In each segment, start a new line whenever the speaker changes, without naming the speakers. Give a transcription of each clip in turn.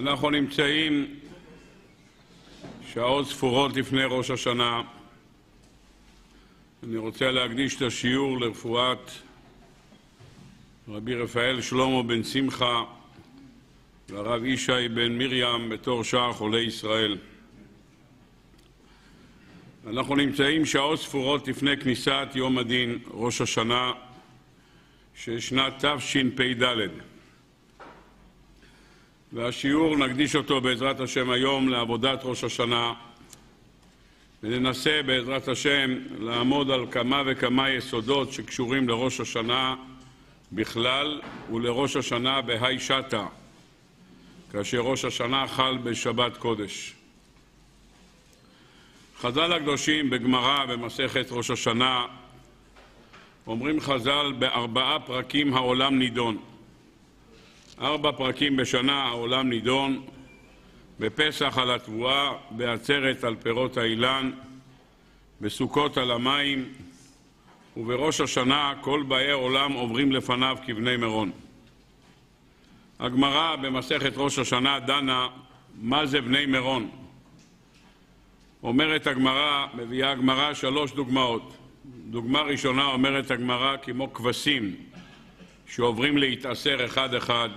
אנחנו נמצאים שעות ספורות לפני ראש השנה. אני רוצה להקדיש את השיעור לרפואת רבי רפאל שלמה בן שמחה והרב ישי בן מרים בתור שאר חולי ישראל. אנחנו נמצאים שעות ספורות לפני כניסת יום הדין, ראש השנה, של שנת תשפ"ד. והשיעור נקדיש אותו בעזרת השם היום לעבודת ראש השנה וננסה בעזרת השם לעמוד על כמה וכמה יסודות שקשורים לראש השנה בכלל ולראש השנה בהאי שתא כאשר ראש השנה חל בשבת קודש. חז"ל הקדושים בגמרא במסכת ראש השנה אומרים חז"ל בארבעה פרקים העולם נידון ארבע פרקים בשנה העולם נידון, בפסח על התבואה, בעצרת על פירות האילן, בסוכות על המים, ובראש השנה כל באי עולם עוברים לפניו כבני מירון. הגמרא במסכת ראש השנה דנה מה זה בני מירון. אומרת הגמרא, מביאה הגמרא שלוש דוגמאות. דוגמה ראשונה אומרת הגמרא כמו כבשים שעוברים להתעשר אחד-אחד.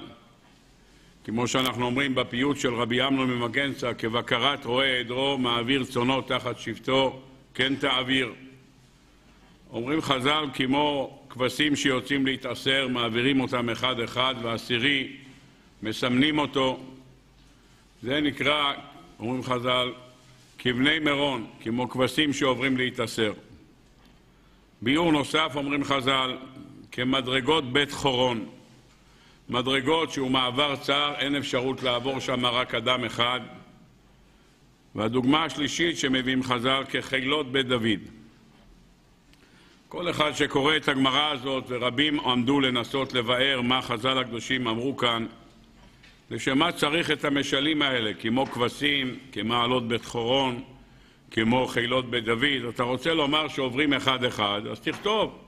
כמו שאנחנו אומרים בפיוט של רבי אמנון ממגנצה, כבקרת רועה עדרו מעביר צונו תחת שבטו, כן תעביר. אומרים חז"ל כמו כבשים שיוצאים להתעשר, מעבירים אותם אחד-אחד, והעשירי מסמנים אותו. זה נקרא, אומרים חז"ל, כבני מירון, כמו כבשים שעוברים להתעשר. ביאור נוסף, אומרים חז"ל, כמדרגות בית חורון. מדרגות שהוא מעבר צר, אין אפשרות לעבור שם רק אדם אחד. והדוגמה השלישית שמביאים חז"ל כחילות בית דוד. כל אחד שקורא את הגמרא הזאת, ורבים עמדו לנסות לבאר מה חז"ל הקדושים אמרו כאן, לשם מה צריך את המשלים האלה, כמו כבשים, כמעלות בית חורון, כמו חילות בית דוד. אתה רוצה לומר שעוברים אחד-אחד, אז תכתוב.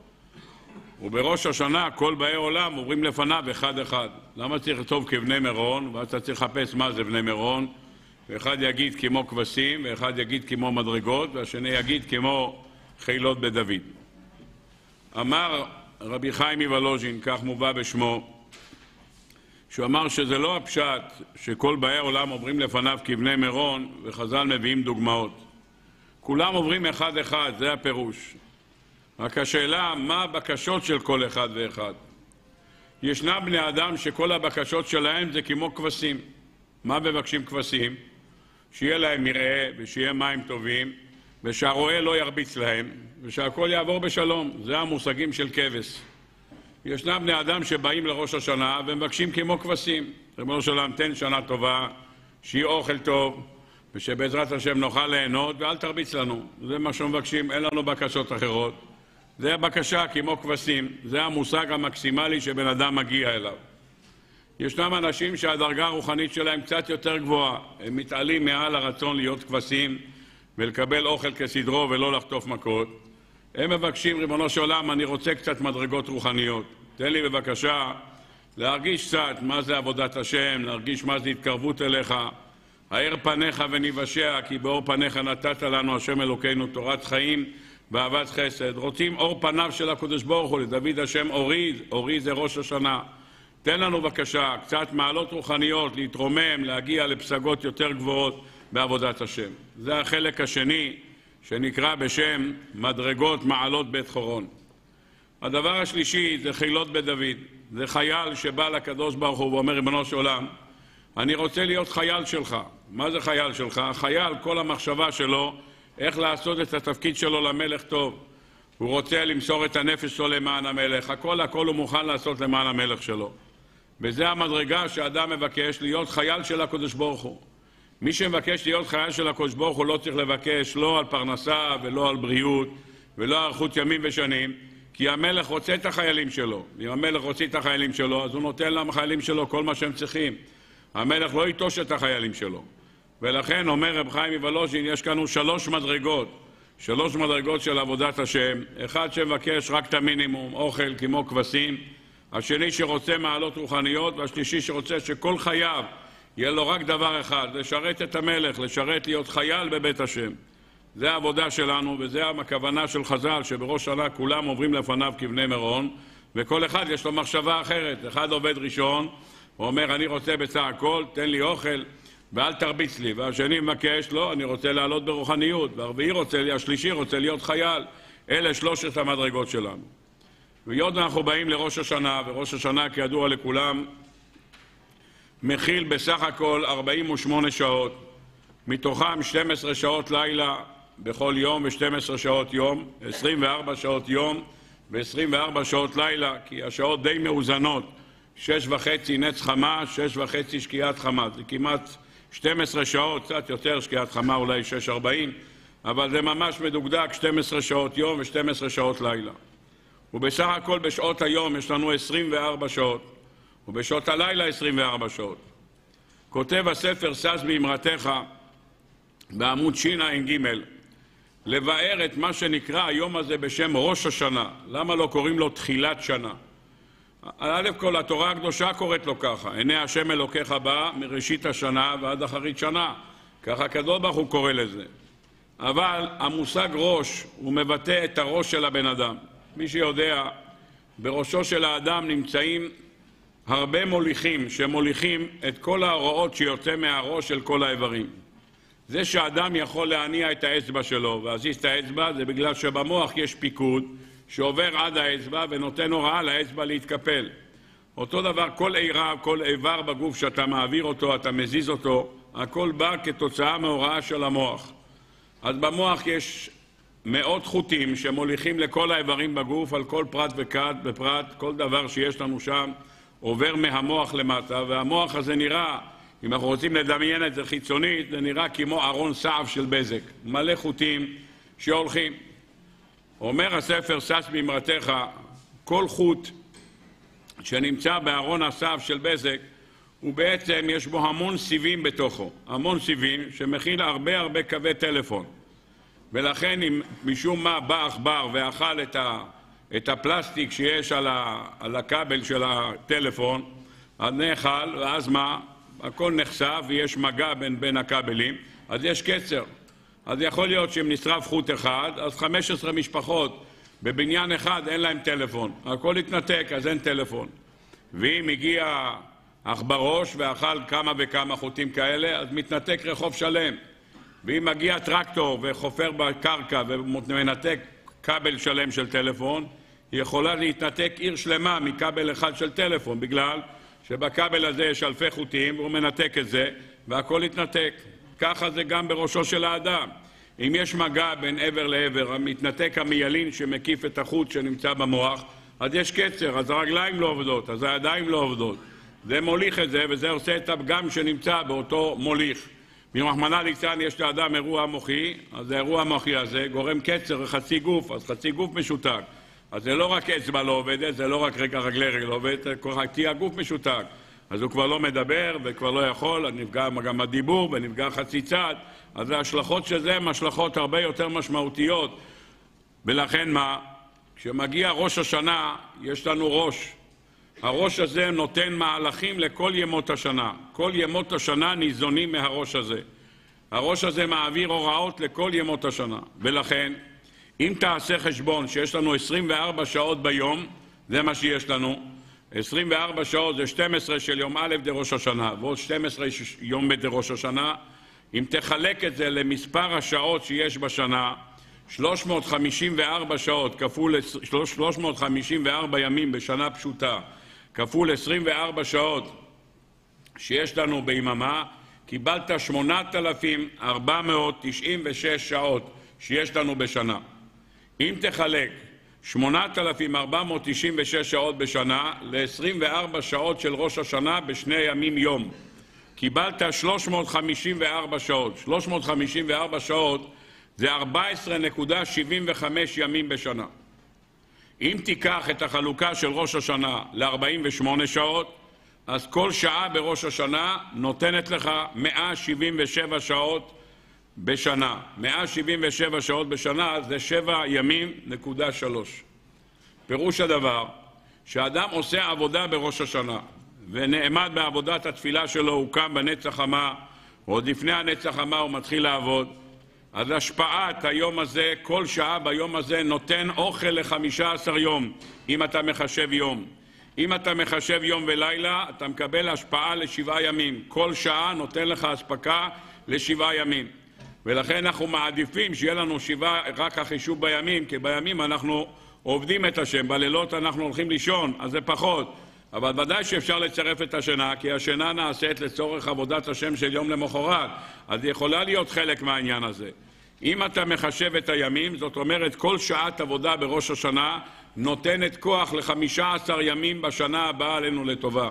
ובראש השנה כל באי עולם עוברים לפניו אחד-אחד. למה צריך לכתוב כבני מירון, ואז אתה צריך לחפש מה זה בני מירון, ואחד יגיד כמו כבשים, ואחד יגיד כמו מדרגות, והשני יגיד כמו חילות בדוד. אמר רבי חיים מוולוז'ין, כך מובא בשמו, שהוא אמר שזה לא הפשט שכל באי עולם עוברים לפניו כבני מירון, וחז"ל מביאים דוגמאות. כולם עוברים אחד-אחד, זה הפירוש. רק השאלה, מה הבקשות של כל אחד ואחד? ישנם בני אדם שכל הבקשות שלהם זה כמו כבשים. מה מבקשים כבשים? שיהיה להם מרעה ושיהיה מים טובים ושהרועה לא ירביץ להם ושהכול יעבור בשלום. זה המושגים של כבש. ישנם בני אדם שבאים לראש השנה ומבקשים כמו כבשים. ריבונו של עולם, תן שנה טובה, שיהיה אוכל טוב ושבעזרת השם נוכל ליהנות ואל תרביץ לנו. זה מה שמבקשים, אין לנו בקשות אחרות. זה הבקשה כמו כבשים, זה המושג המקסימלי שבן אדם מגיע אליו. ישנם אנשים שהדרגה הרוחנית שלהם קצת יותר גבוהה, הם מתעלים מעל הרצון להיות כבשים ולקבל אוכל כסדרו ולא לחטוף מכות. הם מבקשים, ריבונו של עולם, אני רוצה קצת מדרגות רוחניות. תן לי בבקשה להרגיש קצת מה זה עבודת השם, להרגיש מה זה התקרבות אליך. האר פניך וניוושע, כי באור פניך נתת לנו השם אלוקינו תורת חיים ואהבת חסד, רוצים אור פניו של הקדוש ברוך הוא, לדוד השם אורי, אורי זה ראש השנה. תן לנו בבקשה קצת מעלות רוחניות, להתרומם, להגיע לפסגות יותר גבוהות בעבודת השם. זה החלק השני שנקרא בשם מדרגות מעלות בית חורון. הדבר השלישי זה חילות בית דוד. זה חייל שבא לקדוש ברוך הוא ואומר, ריבונו של עולם, אני רוצה להיות חייל שלך. מה זה חייל שלך? חייל, כל המחשבה שלו איך לעשות את התפקיד שלו למלך טוב. הוא רוצה למסור את הנפש שלו למען המלך, הכל הכל הוא מוכן לעשות למען המלך שלו. וזה המדרגה שאדם מבקש להיות חייל של הקדוש ברוך הוא. מי שמבקש להיות חייל של הקדוש ברוך הוא לא צריך לבקש לא על פרנסה ולא על בריאות ולא אריכות ימים ושנים, כי המלך רוצה את החיילים שלו. אם המלך רוצה את החיילים שלו, אז הוא נותן לחיילים שלו כל מה שהם צריכים. המלך לא ייטוש את החיילים שלו. ולכן אומר רב חיים מוולוז'ין, יש כאן שלוש מדרגות, שלוש מדרגות של עבודת השם, אחד שמבקש רק את המינימום, אוכל כמו כבשים, השני שרוצה מעלות רוחניות, והשלישי שרוצה שכל חייו יהיה לו רק דבר אחד, לשרת את המלך, לשרת להיות חייל בבית השם. זה העבודה שלנו, וזה הכוונה של חז"ל, שבראש שנה כולם עוברים לפניו כבני מירון, וכל אחד יש לו מחשבה אחרת. אחד עובד ראשון, הוא אומר, אני רוצה בסך הכל, תן לי אוכל, ואל תרביץ לי. והשני מבקש, לא, אני רוצה לעלות ברוחניות. והרביעי רוצה, השלישי רוצה להיות חייל. אלה שלושת המדרגות שלנו. והיות אנחנו באים לראש השנה, וראש השנה, כידוע לכולם, מכיל בסך הכל 48 שעות, מתוכם 12 שעות לילה בכל יום ו-12 שעות יום, 24 שעות יום ו-24 שעות לילה, כי השעות די מאוזנות, 6 וחצי נץ חמה, 6 וחצי שקיעת חמה, זה כמעט 12 שעות, קצת יותר שקיעת חמה, אולי 6.40, אבל זה ממש מדוקדק 12 שעות יום ו-12 שעות לילה. ובסך הכל בשעות היום יש לנו 24 שעות. ובשעות הלילה 24 שעות. כותב הספר שש באמרתך בעמוד שע"ג לבאר את מה שנקרא היום הזה בשם ראש השנה. למה לא קוראים לו תחילת שנה? א' כל התורה הקדושה קוראת לו ככה, עיני השם אלוקיך בא מראשית השנה ועד אחרית שנה. ככה הקדוש ברוך הוא קורא לזה. אבל המושג ראש הוא מבטא את הראש של הבן אדם. מי שיודע, בראשו של האדם נמצאים הרבה מוליכים שמוליכים את כל ההוראות שיוצא מהראש של כל האיברים. זה שאדם יכול להניע את האצבע שלו ולהזיז את האצבע זה בגלל שבמוח יש פיקוד שעובר עד האצבע ונותן הוראה לאצבע להתקפל. אותו דבר, כל אירה, כל איבר בגוף שאתה מעביר אותו, אתה מזיז אותו, הכל בא כתוצאה מהוראה של המוח. אז במוח יש מאות חוטים שמוליכים לכל האיברים בגוף על כל פרט ופרט, כל דבר שיש לנו שם עובר מהמוח למטה, והמוח הזה נראה, אם אנחנו רוצים לדמיין את זה חיצונית, זה נראה כמו ארון סעף של בזק, מלא חוטים שהולכים. אומר הספר שש באמרתך, כל חוט שנמצא בארון הסעף של בזק, הוא בעצם, יש בו המון סיבים בתוכו, המון סיבים שמכיל הרבה הרבה קווי טלפון. ולכן אם משום מה בא עכבר ואכל את ה... את הפלסטיק שיש על, ה, על הכבל של הטלפון, אז נאכל, ואז מה? הכל נחשף ויש מגע בין, בין הכבלים, אז יש קצר. אז יכול להיות שאם נשרף חוט אחד, אז 15 משפחות בבניין אחד אין להם טלפון. הכל התנתק, אז אין טלפון. ואם הגיע עכברוש ואכל כמה וכמה חוטים כאלה, אז מתנתק רחוב שלם. ואם מגיע טרקטור וחופר בקרקע ומנתק כבל שלם של טלפון, היא יכולה להתנתק עיר שלמה מכבל אחד של טלפון, בגלל שבכבל הזה יש אלפי חוטים והוא מנתק את זה והכל יתנתק. ככה זה גם בראשו של האדם. אם יש מגע בין עבר לעבר, מתנתק המיילין שמקיף את החוט שנמצא במוח, אז יש קצר, אז הרגליים לא עובדות, אז הידיים לא עובדות. זה מוליך את זה, וזה עושה את הפגם שנמצא באותו מוליך. מרחמנא ליצלן יש לאדם אירוע מוחי, אז האירוע המוחי הזה גורם קצר לחצי גוף, אז חצי גוף משותק. אז זה לא רק אצבע לא עובדת, זה לא רק רגע רגלי רגל לא עובדת, כי הגוף משותק. אז הוא כבר לא מדבר וכבר לא יכול, נפגע גם הדיבור ונפגע חצי צד, אז ההשלכות של זה הן השלכות הרבה יותר משמעותיות. ולכן מה? כשמגיע ראש השנה, יש לנו ראש. הראש הזה נותן מהלכים לכל ימות השנה. כל ימות השנה ניזונים מהראש הזה. הראש הזה מעביר הוראות לכל ימות השנה. ולכן, אם תעשה חשבון שיש לנו 24 שעות ביום, זה מה שיש לנו, 24 שעות זה 12 של יום א' דראש השנה, ועוד 12 יום ב' דראש השנה, אם תחלק את זה למספר השעות שיש בשנה, 354 שעות כפול 354 ימים בשנה פשוטה, כפול 24 שעות שיש לנו ביממה, קיבלת 8,496 שעות שיש לנו בשנה. אם תחלק 8,496 שעות בשנה ל-24 שעות של ראש השנה בשני ימים יום, קיבלת 354 שעות. 354 שעות זה 14.75 ימים בשנה. אם תיקח את החלוקה של ראש השנה ל-48 שעות, אז כל שעה בראש השנה נותנת לך 177 שעות בשנה. 177 שעות בשנה זה 7 ימים נקודה 3. פירוש הדבר, שאדם עושה עבודה בראש השנה, ונעמד בעבודת התפילה שלו, הוא קם בנצח חמה, עוד לפני הנצח חמה הוא מתחיל לעבוד. אז השפעת היום הזה, כל שעה ביום הזה נותן אוכל לחמישה עשר יום, אם אתה מחשב יום. אם אתה מחשב יום ולילה, אתה מקבל השפעה לשבעה ימים. כל שעה נותן לך אספקה לשבעה ימים. ולכן אנחנו מעדיפים שיהיה לנו שבעה, רק החישוב בימים, כי בימים אנחנו עובדים את השם, בלילות אנחנו הולכים לישון, אז זה פחות. אבל ודאי שאפשר לצרף את השינה, כי השינה נעשית לצורך עבודת השם של יום למחרת, אז היא יכולה להיות חלק מהעניין הזה. אם אתה מחשב את הימים, זאת אומרת כל שעת עבודה בראש השנה נותנת כוח לחמישה עשר ימים בשנה הבאה עלינו לטובה.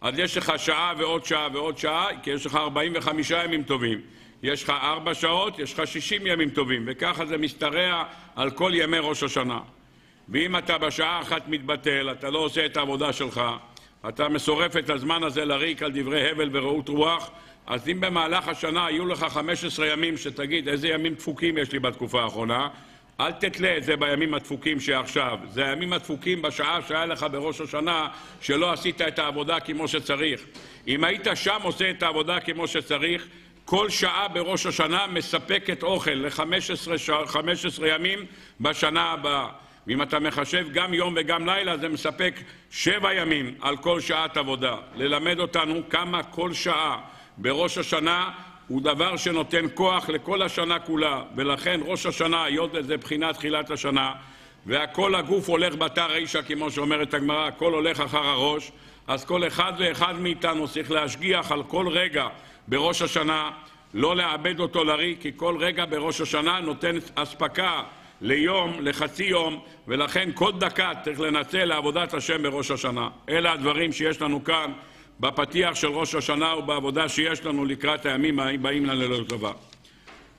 אז יש לך שעה ועוד שעה ועוד שעה, כי יש לך ארבעים וחמישה ימים טובים. יש לך ארבע שעות, יש לך שישים ימים טובים, וככה זה משתרע על כל ימי ראש השנה. ואם אתה בשעה אחת מתבטל, אתה לא עושה את העבודה שלך, אתה משורף את הזמן הזה לריק על דברי הבל ורעות רוח, אז אם במהלך השנה יהיו לך 15 ימים שתגיד איזה ימים דפוקים יש לי בתקופה האחרונה, אל תתלה את זה בימים הדפוקים שעכשיו. זה הימים הדפוקים בשעה שהיה לך בראש השנה שלא עשית את העבודה כמו שצריך. אם היית שם עושה את העבודה כמו שצריך, כל שעה בראש השנה מספקת אוכל ל-15 ימים בשנה הבאה. ואם אתה מחשב גם יום וגם לילה, זה מספק שבע ימים על כל שעת עבודה. ללמד אותנו כמה כל שעה בראש השנה הוא דבר שנותן כוח לכל השנה כולה, ולכן ראש השנה, היות וזה בחינת תחילת השנה, והכל הגוף הולך בתא רישא, כמו שאומרת הגמרא, הכל הולך אחר הראש, אז כל אחד ואחד מאיתנו צריך להשגיח על כל רגע בראש השנה, לא לאבד אותו לריק, כי כל רגע בראש השנה נותן אספקה ליום, לחצי יום, ולכן כל דקה צריך לנצל לעבודת השם בראש השנה. אלה הדברים שיש לנו כאן בפתיח של ראש השנה ובעבודה שיש לנו לקראת הימים הבאים לנו לטובה.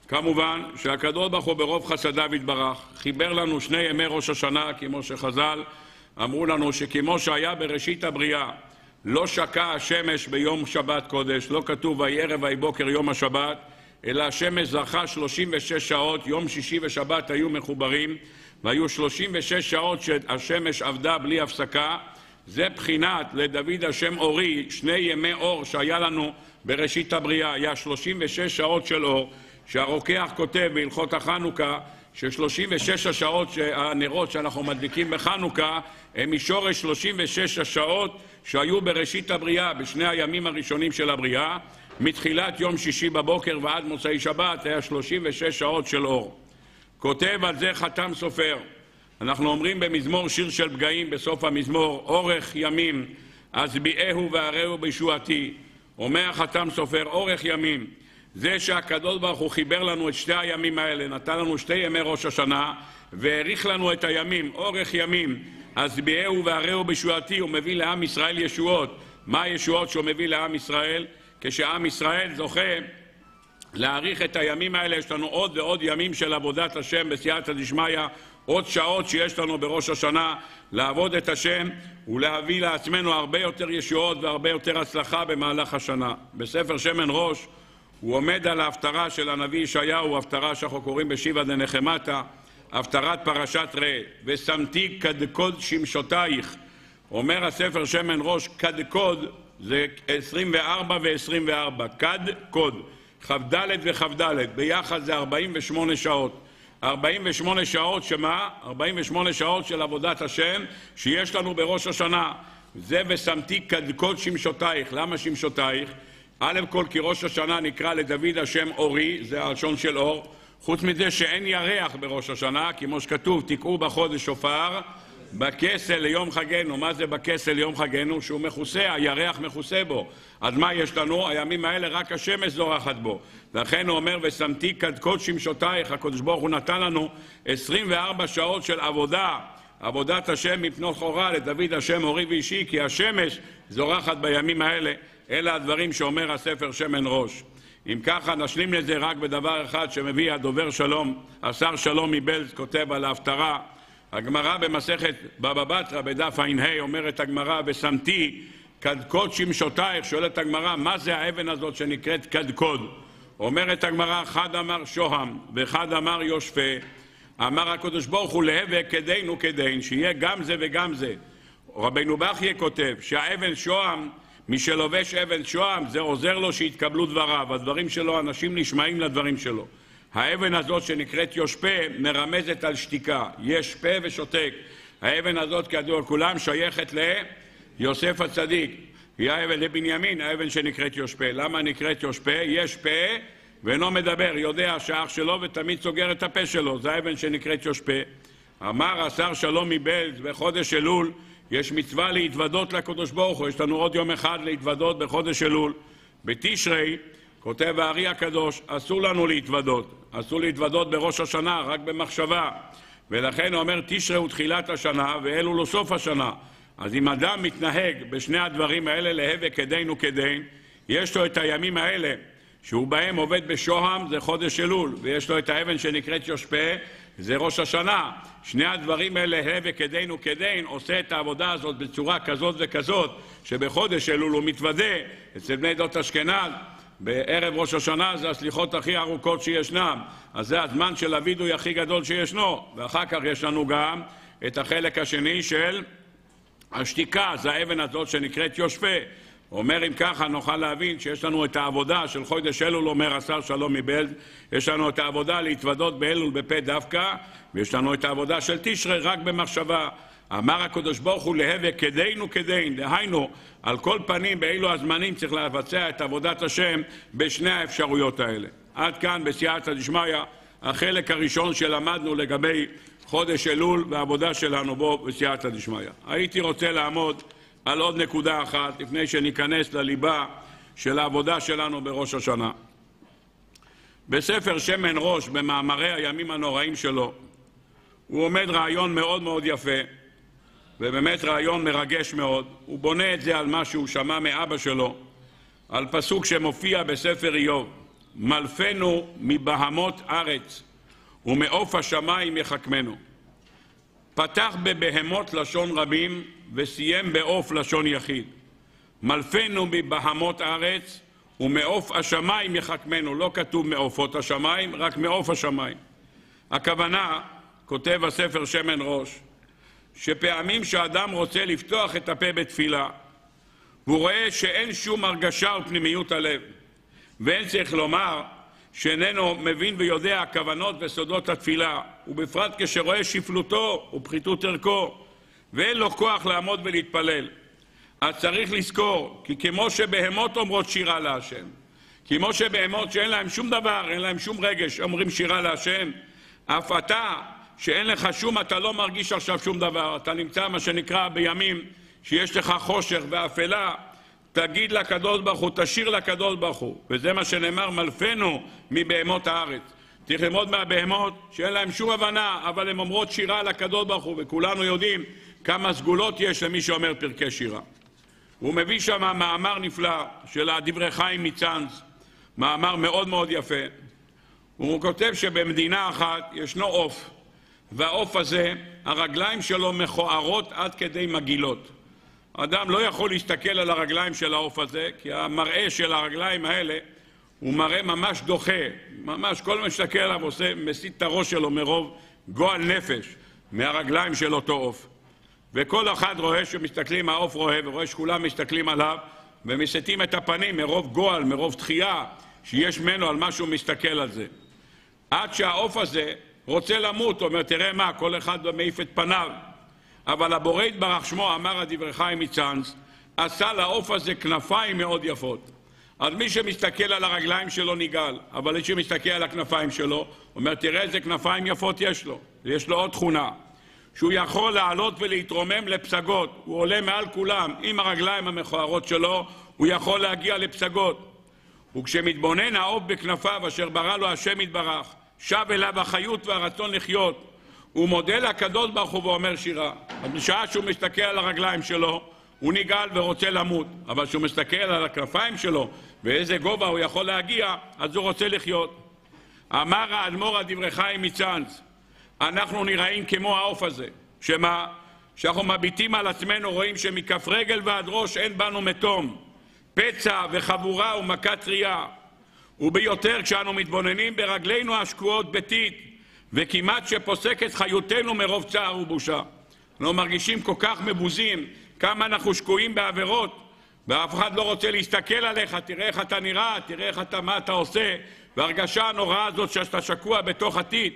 כמובן שהקדוש ברוך הוא ברוב חסדיו יתברך חיבר לנו שני ימי ראש השנה כמו שחז"ל אמרו לנו שכמו שהיה בראשית הבריאה לא שקע השמש ביום שבת קודש, לא כתוב ויהי ערב ויהי בוקר יום השבת, אלא השמש זרחה 36 שעות, יום שישי ושבת היו מחוברים, והיו 36 שעות שהשמש עבדה בלי הפסקה. זה בחינת לדוד השם אורי, שני ימי אור שהיה לנו בראשית הבריאה, היה 36 שעות של אור, שהרוקח כותב בהלכות החנוכה ש-36 השעות, הנרות שאנחנו מדליקים בחנוכה, הם משורש 36 השעות שהיו בראשית הבריאה, בשני הימים הראשונים של הבריאה, מתחילת יום שישי בבוקר ועד מוצאי שבת היה 36 שעות של אור. כותב על זה חתם סופר. אנחנו אומרים במזמור שיר של פגעים בסוף המזמור, אורך ימים, אז ביאהו והראהו בישועתי. אומר חתם סופר, אורך ימים. זה שהקדוש ברוך הוא חיבר לנו את שתי הימים האלה, נתן לנו שתי ימי ראש השנה, והאריך לנו את הימים, אורך ימים. אז ביאהו והראהו בישועתי, הוא מביא לעם ישראל ישועות. מה הישועות שהוא מביא לעם ישראל? כשעם ישראל זוכה להאריך את הימים האלה, יש לנו עוד ועוד ימים של עבודת השם בסייעתא דשמיא, עוד שעות שיש לנו בראש השנה לעבוד את השם ולהביא לעצמנו הרבה יותר ישועות והרבה יותר הצלחה במהלך השנה. בספר שמן ראש הוא עומד על ההפטרה של הנביא ישעיהו, הפטרה שאנחנו קוראים בשיבא דנחמטה, הפטרת פרשת ראה, ושמתי קדקוד שמשותייך. אומר הספר שמן ראש קדקוד זה 24 ו-24, קד קוד, כ"ד וכ"ד, ביחד זה 48 שעות. 48 שעות שמה? 48 שעות של עבודת השם שיש לנו בראש השנה. זה ושמתי קדקוד שמשותייך. למה שמשותייך? א' כל כי ראש השנה נקרא לדוד השם אורי, זה הלשון של אור. חוץ מזה שאין ירח בראש השנה, כמו שכתוב, תקעו בחודש שופר בכסל ליום חגנו. מה זה בכסל ליום חגנו? שהוא מכוסה, הירח מכוסה בו. אז מה יש לנו? הימים האלה רק השמש זורחת בו. לכן הוא אומר, ושמתי קדקוד שמשותייך, הקדוש ברוך הוא נתן לנו 24 שעות של עבודה, עבודת השם מפנות חורה לדוד השם אורי ואישי, כי השמש זורחת בימים האלה. אלה הדברים שאומר הספר שמן ראש. אם ככה, נשלים לזה רק בדבר אחד שמביא הדובר שלום, השר שלום מבלז, כותב על ההפטרה. הגמרא במסכת בבא בתרא, בדף ע"ה, אומרת הגמרא, ושמתי קדקוד שמשותייך, שואלת הגמרא, מה זה האבן הזאת שנקראת קדקוד? אומרת הגמרא, אחד אמר שוהם ואחד אמר יושפה. אמר הקדוש ברוך הוא כדינו כדין, שיהיה גם זה וגם זה. רבינו בכייה כותב שהאבן שוהם, מי שלובש אבן שוהם, זה עוזר לו שיתקבלו דבריו. הדברים שלו, אנשים נשמעים לדברים שלו. האבן הזאת שנקראת יושפה מרמזת על שתיקה. יש פה ושותק. האבן הזאת, כידוע לכולם, שייכת ליוסף הצדיק. היא האבן לבנימין, האבן שנקראת יושפה. למה נקראת יושפה? יש פה ואינו מדבר, יודע שאח שלו ותמיד סוגר את הפה שלו. זה האבן שנקראת יושפה. אמר השר שלום מבלז בחודש אלול, יש מצווה להתוודות לקדוש ברוך הוא. יש לנו עוד יום אחד להתוודות בחודש אלול. בתשרי, כותב הארי הקדוש, אסור לנו להתוודות. אסור להתוודות בראש השנה, רק במחשבה. ולכן הוא אומר, תשרי הוא תחילת השנה, ואלו לא סוף השנה. אז אם אדם מתנהג בשני הדברים האלה, להווה כדין וכדין, יש לו את הימים האלה, שהוא בהם עובד בשוהם, זה חודש אלול, ויש לו את האבן שנקראת יושפה, זה ראש השנה. שני הדברים האלה, הווה כדין וכדין, עושה את העבודה הזאת בצורה כזאת וכזאת, שבחודש אלול הוא מתוודה אצל בני דות אשכנז. בערב ראש השנה זה הסליחות הכי ארוכות שישנם, אז זה הזמן של הווידוי הכי גדול שישנו. ואחר כך יש לנו גם את החלק השני של השתיקה, זה האבן הזאת שנקראת יושפה. אומר אם ככה נוכל להבין שיש לנו את העבודה של חודש אלול, אומר השר שלום מבלד, יש לנו את העבודה להתוודות באלול בפה דווקא, ויש לנו את העבודה של תשרי רק במחשבה. אמר הקדוש ברוך הוא להווה כדין וכדין, דהיינו, על כל פנים באילו הזמנים צריך לבצע את עבודת השם בשני האפשרויות האלה. עד כאן בסייעתא דשמיא, החלק הראשון שלמדנו לגבי חודש אלול והעבודה שלנו בו בסייעתא דשמיא. הייתי רוצה לעמוד על עוד נקודה אחת לפני שניכנס לליבה של העבודה שלנו בראש השנה. בספר שמן ראש, במאמרי הימים הנוראים שלו, הוא עומד רעיון מאוד מאוד יפה, ובאמת רעיון מרגש מאוד. הוא בונה את זה על מה שהוא שמע מאבא שלו, על פסוק שמופיע בספר איוב: מלפנו מבהמות ארץ ומעוף השמיים יחכמנו. פתח בבהמות לשון רבים וסיים בעוף לשון יחיד. מלפנו מבהמות ארץ ומעוף השמיים יחכמנו. לא כתוב מעופות השמיים, רק מעוף השמיים. הכוונה, כותב הספר שמן ראש, שפעמים שאדם רוצה לפתוח את הפה בתפילה והוא רואה שאין שום הרגשה על פנימיות הלב ואין צריך לומר שאיננו מבין ויודע כוונות וסודות התפילה, ובפרט כשרואה שפלותו ופחיתות ערכו, ואין לו כוח לעמוד ולהתפלל. אז צריך לזכור, כי כמו שבהמות אומרות שירה להשם, כמו שבהמות שאין להם שום דבר, אין להם שום רגש, אומרים שירה להשם, אף אתה, שאין לך שום, אתה לא מרגיש עכשיו שום דבר, אתה נמצא מה שנקרא בימים שיש לך חושך ואפלה, תגיד לקדוש ברוך הוא, תשיר לקדוש ברוך הוא. וזה מה שנאמר, מלפנו מבהמות הארץ. צריך ללמוד מהבהמות שאין להם שום הבנה, אבל הן אומרות שירה לקדוש ברוך הוא, וכולנו יודעים כמה סגולות יש למי שאומר פרקי שירה. הוא מביא שם מאמר נפלא של הדברי חיים מצאנז, מאמר מאוד מאוד יפה. הוא כותב שבמדינה אחת ישנו עוף, והעוף הזה, הרגליים שלו מכוערות עד כדי מגעילות. אדם לא יכול להסתכל על הרגליים של העוף הזה, כי המראה של הרגליים האלה הוא מראה ממש דוחה, ממש כל מי שמסתכל עליו עושה, מסיט את הראש שלו מרוב גועל נפש מהרגליים של אותו עוף. וכל אחד רואה שמסתכלים, העוף רואה, ורואה שכולם מסתכלים עליו ומסיטים את הפנים מרוב גועל, מרוב דחייה שיש ממנו על מה שהוא מסתכל על זה. עד שהעוף הזה רוצה למות, אומר, תראה מה, כל אחד מעיף את פניו. אבל הבורא יתברך שמו, אמר הדברי חיים מצאנז, עשה לעוף הזה כנפיים מאוד יפות. אז מי שמסתכל על הרגליים שלו נגעל, אבל מי שמסתכל על הכנפיים שלו, אומר, תראה איזה כנפיים יפות יש לו. יש לו עוד תכונה, שהוא יכול לעלות ולהתרומם לפסגות. הוא עולה מעל כולם, עם הרגליים המכוערות שלו, הוא יכול להגיע לפסגות. וכשמתבונן העוף בכנפיו אשר ברא לו השם יתברך, שב אליו החיות והרצון לחיות, הוא מודה לקדוש ברוך הוא ואומר שירה. אז בשעה שהוא מסתכל על הרגליים שלו, הוא נגעל ורוצה למות. אבל כשהוא מסתכל על הכנפיים שלו ואיזה גובה הוא יכול להגיע, אז הוא רוצה לחיות. אמר האדמו"ר על דברי חיים מצאנז, אנחנו נראים כמו העוף הזה. שמה? שאנחנו מביטים על עצמנו, רואים שמכף רגל ועד ראש אין בנו מתום. פצע וחבורה ומכת טריה. וביותר כשאנו מתבוננים ברגלינו השקועות בטיט, וכמעט שפוסקת חיותנו מרוב צער ובושה. אנחנו מרגישים כל כך מבוזים, כמה אנחנו שקועים בעבירות, ואף אחד לא רוצה להסתכל עליך, תראה איך אתה נראה, תראה איך אתה, מה אתה עושה, והרגשה הנוראה הזאת שאתה שקוע בתוך עתיד.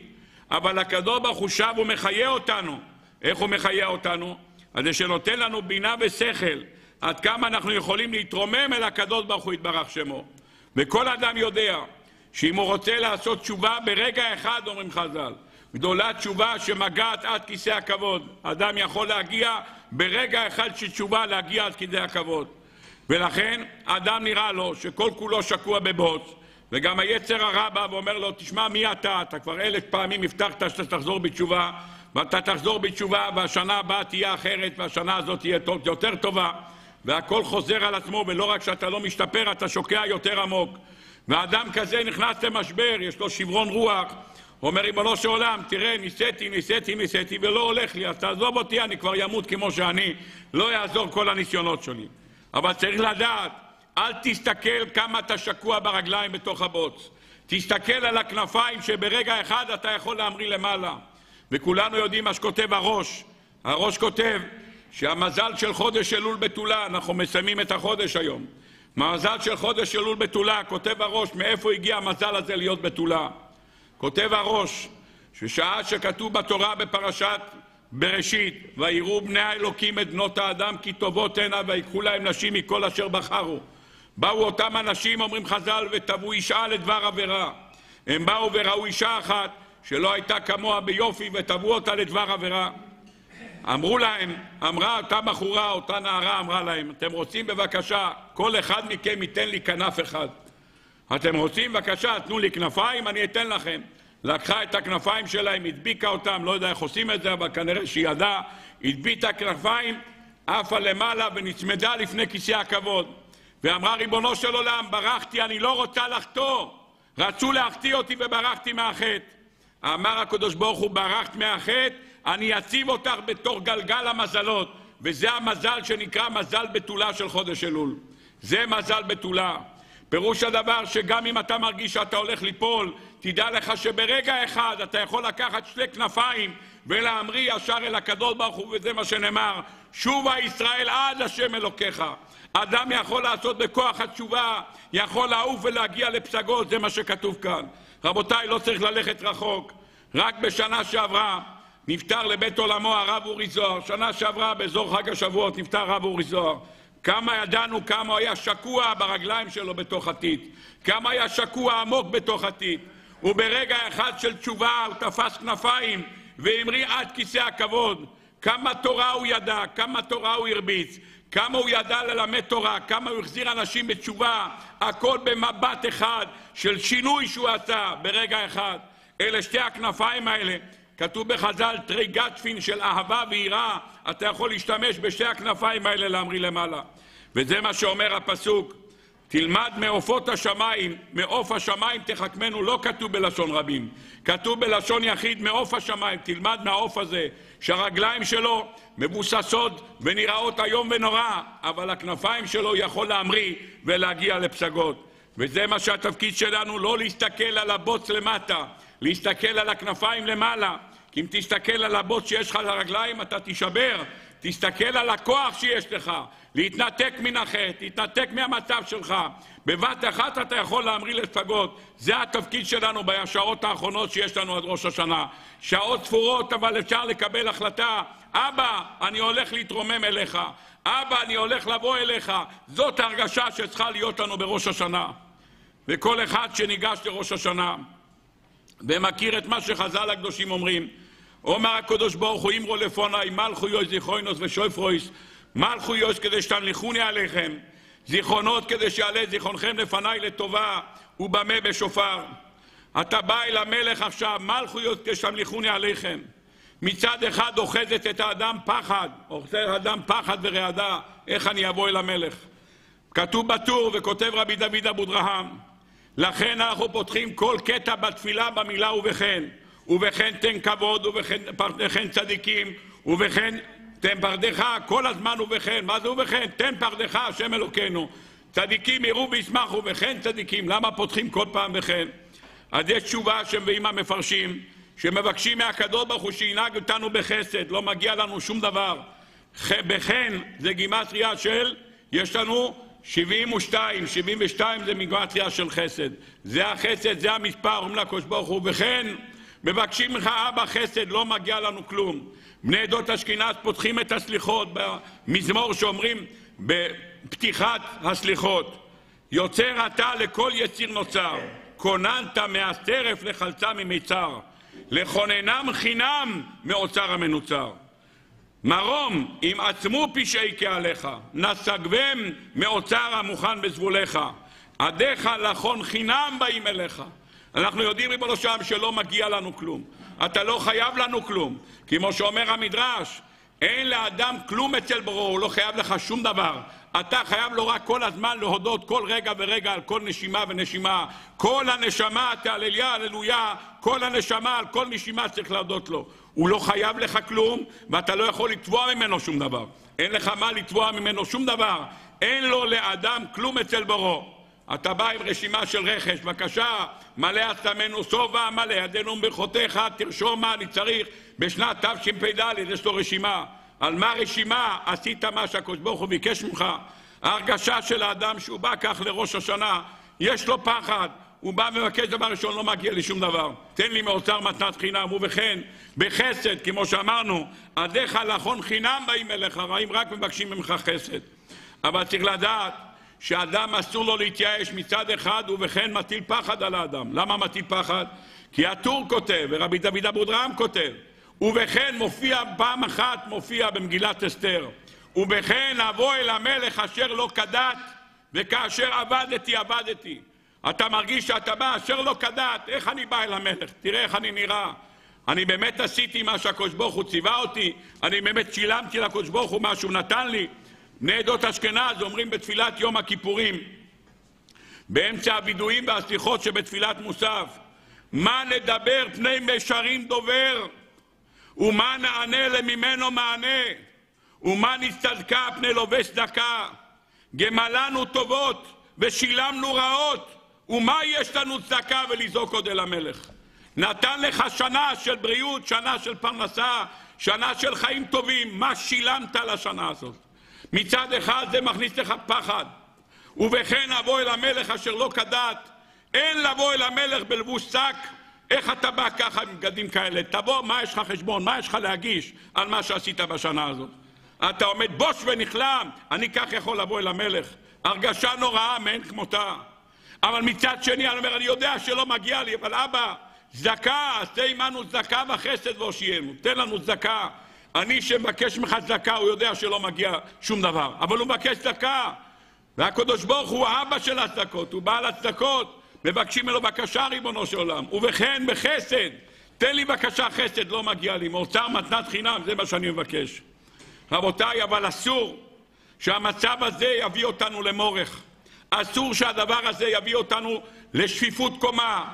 אבל הקדוש ברוך הוא שב ומחיה אותנו. איך הוא מחיה אותנו? על זה שנותן לנו בינה ושכל, עד כמה אנחנו יכולים להתרומם אל הקדוש ברוך הוא יתברך שמו. וכל אדם יודע שאם הוא רוצה לעשות תשובה ברגע אחד, אומרים חז"ל, גדולה תשובה שמגעת עד כיסא הכבוד. אדם יכול להגיע ברגע אחד של תשובה להגיע עד כיסא הכבוד. ולכן אדם נראה לו שכל כולו שקוע בבוץ, וגם היצר הרע בא ואומר לו, תשמע מי אתה? אתה כבר אלף פעמים הבטחת שאתה תחזור בתשובה, ואתה תחזור בתשובה, והשנה הבאה תהיה אחרת, והשנה הזאת תהיה יותר טובה, והכל חוזר על עצמו, ולא רק שאתה לא משתפר, אתה שוקע יותר עמוק. ואדם כזה נכנס למשבר, יש לו שברון רוח, אומר ריבונו של עולם, תראה, ניסיתי, ניסיתי, ניסיתי, ולא הולך לי, אז תעזוב אותי, אני כבר ימות כמו שאני, לא יעזור כל הניסיונות שלי. אבל צריך לדעת, אל תסתכל כמה אתה שקוע ברגליים בתוך הבוץ. תסתכל על הכנפיים שברגע אחד אתה יכול להמריא למעלה. וכולנו יודעים מה שכותב הראש. הראש כותב שהמזל של חודש אלול בתולה, אנחנו מסיימים את החודש היום. מזל של חודש אלול בתולה, כותב הראש, מאיפה הגיע המזל הזה להיות בתולה? כותב הראש, ששעה שכתוב בתורה בפרשת בראשית, ויראו בני האלוקים את בנות האדם כי טובות הנה ויקחו להם נשים מכל אשר בחרו. באו אותם אנשים, אומרים חז"ל, ותבעו אישה לדבר עבירה. הם באו וראו אישה אחת שלא הייתה כמוה ביופי ותבעו אותה לדבר עבירה. אמרו להם, אמרה אותה בחורה, אותה נערה אמרה להם, אתם רוצים בבקשה, כל אחד מכם ייתן לי כנף אחד. אתם רוצים בבקשה, תנו לי כנפיים, אני אתן לכם. לקחה את הכנפיים שלהם, הדביקה אותם, לא יודע איך עושים את זה, אבל כנראה שהיא ידעה, הדביתה כנפיים, עפה למעלה ונצמדה לפני כיסא הכבוד. ואמרה, ריבונו של עולם, ברחתי, אני לא רוצה לחטוא. רצו להחטיא אותי וברחתי מהחטא. אמר הקדוש ברוך הוא, ברחת מהחטא, אני אציב אותך בתור גלגל המזלות. וזה המזל שנקרא מזל בתולה של חודש אלול. זה מזל בתולה. פירוש הדבר שגם אם אתה מרגיש שאתה הולך ליפול, תדע לך שברגע אחד אתה יכול לקחת שתי כנפיים ולהמריא ישר אל הקדוש ברוך הוא, וזה מה שנאמר, שובה ישראל עד השם אלוקיך. אדם יכול לעשות בכוח התשובה, יכול לעוף ולהגיע לפסגות, זה מה שכתוב כאן. רבותיי, לא צריך ללכת רחוק. רק בשנה שעברה נפטר לבית עולמו הרב אורי זוהר. שנה שעברה, באזור חג השבועות, נפטר הרב אורי זוהר. כמה ידענו כמה הוא היה שקוע ברגליים שלו בתוך הטיט. כמה היה שקוע עמוק בתוך הטיט. וברגע אחד של תשובה הוא תפס כנפיים והמריא עד כיסא הכבוד. כמה תורה הוא ידע, כמה תורה הוא הרביץ, כמה הוא ידע ללמד תורה, כמה הוא החזיר אנשים בתשובה, הכל במבט אחד של שינוי שהוא עשה ברגע אחד. אלה שתי הכנפיים האלה. כתוב בחז"ל תרי גטפין של אהבה ויראה, אתה יכול להשתמש בשתי הכנפיים האלה להמריא למעלה. וזה מה שאומר הפסוק, תלמד מעופות השמיים, מעוף השמיים תחכמנו, לא כתוב בלשון רבים, כתוב בלשון יחיד מעוף השמיים, תלמד מהעוף הזה, שהרגליים שלו מבוססות ונראות איום ונורא, אבל הכנפיים שלו יכול להמריא ולהגיע לפסגות. וזה מה שהתפקיד שלנו, לא להסתכל על הבוץ למטה, להסתכל על הכנפיים למעלה. כי אם תסתכל על הבוץ שיש לך על הרגליים, אתה תישבר. תסתכל על הכוח שיש לך, להתנתק מן החטא, להתנתק מהמצב שלך. בבת אחת אתה יכול להמריא לפגות. זה התפקיד שלנו בשעות האחרונות שיש לנו עד ראש השנה. שעות ספורות, אבל אפשר לקבל החלטה. אבא, אני הולך להתרומם אליך. אבא, אני הולך לבוא אליך. זאת ההרגשה שצריכה להיות לנו בראש השנה. וכל אחד שניגש לראש השנה ומכיר את מה שחז"ל הקדושים אומרים, אומר הקדוש ברוך הוא אמרו לפוני מלכו יויס זיכרוינוס ושופרויס מלכו יויס כדי שתמליכוני עליכם זיכרונות כדי שיעלה זיכרונכם לפניי לטובה ובמה בשופר. אתה בא אל המלך עכשיו מלכו יויס כדי שתמליכוני עליכם. מצד אחד אוחזת את האדם פחד אוחזת האדם פחד ורעדה איך אני אבוא אל המלך? כתוב בטור וכותב רבי דוד אבודרהם לכן אנחנו פותחים כל קטע בתפילה במילה ובכן ובכן תן כבוד, ובכן צדיקים, ובכן תן פרדך, כל הזמן ובכן. מה זה ובכן? תן פרדך, השם אלוקינו. צדיקים יראו וישמחו, וכן צדיקים. למה פותחים כל פעם וכן? אז יש תשובה שמביאים המפרשים, שמבקשים מהקדוש ברוך הוא שינהג אותנו בחסד, לא מגיע לנו שום דבר. בחן זה גימטריה של, יש לנו 72, 72 זה גימטריה של חסד. זה החסד, זה המספר, אומרים לקדוש ברוך הוא, וכן מבקשים ממך אבא חסד, לא מגיע לנו כלום. בני עדות אשכנז פותחים את הסליחות במזמור שאומרים בפתיחת הסליחות יוצר אתה לכל יציר נוצר, כוננת מהטרף לחלצה ממיצר, לכוננם חינם מאוצר המנוצר. מרום, אם עצמו פשעי קהליך, נסגבם מאוצר המוכן בזבוליך, עדיך לכון חינם באים אליך. אנחנו יודעים, ריבונו של שלא מגיע לנו כלום. אתה לא חייב לנו כלום. כמו שאומר המדרש, אין לאדם כלום אצל ברו, הוא לא חייב לך שום דבר. אתה חייב לו רק כל הזמן להודות כל רגע ורגע על כל נשימה ונשימה. כל הנשמה, תהלליה, הללויה, כל הנשמה, על כל נשימה צריך להודות לו. הוא לא חייב לך כלום, ואתה לא יכול לתבוע ממנו שום דבר. אין לך מה לתבוע ממנו שום דבר. אין לו לאדם כלום אצל ברו. אתה בא עם רשימה של רכש, בבקשה, מלא עצמנו שובע מלא, ידינו ברכותיך, תרשום מה אני צריך בשנת תשפ"ד, יש לו רשימה. על מה רשימה? עשית מה שהקדוש ברוך הוא ביקש ממך. ההרגשה של האדם שהוא בא כך לראש השנה, יש לו פחד, הוא בא ומבקש דבר ראשון, לא מגיע לי שום דבר. תן לי מאוצר מתנת חינם, ובכן, בחסד, כמו שאמרנו, עדיך לאחון חינם באים אליך, רעים רק מבקשים ממך חסד. אבל צריך לדעת שאדם אסור לו להתייאש מצד אחד, ובכן מטיל פחד על האדם. למה מטיל פחד? כי הטור כותב, ורבי דוד אבודרהם כותב, ובכן מופיע פעם אחת, מופיע במגילת אסתר, ובכן אבוא אל המלך אשר לא כדת, וכאשר עבדתי, עבדתי. אתה מרגיש שאתה בא אשר לא כדת, איך אני בא אל המלך? תראה איך אני נראה. אני באמת עשיתי מה שהקדוש ברוך הוא ציווה אותי, אני באמת שילמתי לקדוש ברוך הוא מה שהוא נתן לי. בני עדות אשכנז אומרים בתפילת יום הכיפורים, באמצע הווידויים והסליחות שבתפילת מוסף, מה נדבר פני משרים דובר, ומה נענה לממנו מענה, ומה נצטדקה פני לובש צדקה, גמלנו טובות ושילמנו רעות, ומה יש לנו צדקה ולזעוק עוד אל המלך? נתן לך שנה של בריאות, שנה של פרנסה, שנה של חיים טובים, מה שילמת לשנה הזאת? מצד אחד זה מכניס לך פחד. ובכן אבוא אל המלך אשר לא כדת, אין לבוא אל המלך בלבוש שק, איך אתה בא ככה עם בגדים כאלה? תבוא, מה יש לך חשבון? מה יש לך להגיש על מה שעשית בשנה הזאת? אתה עומד בוש ונכלם, אני כך יכול לבוא אל המלך. הרגשה נוראה מאין כמותה. אבל מצד שני אני אומר, אני יודע שלא מגיע לי, אבל אבא, צדקה, עשה עמנו צדקה וחסד והושיענו. תן לנו צדקה. אני שמבקש ממך צדקה, הוא יודע שלא מגיע שום דבר, אבל הוא מבקש צדקה. והקדוש ברוך הוא האבא של הצדקות, הוא בעל הצדקות. מבקשים ממנו בקשה, ריבונו של עולם. ובכן, בחסד, תן לי בקשה חסד, לא מגיע לי. מאוצר מתנת חינם, זה מה שאני מבקש. רבותיי, אבל אסור שהמצב הזה יביא אותנו למורך. אסור שהדבר הזה יביא אותנו לשפיפות קומה.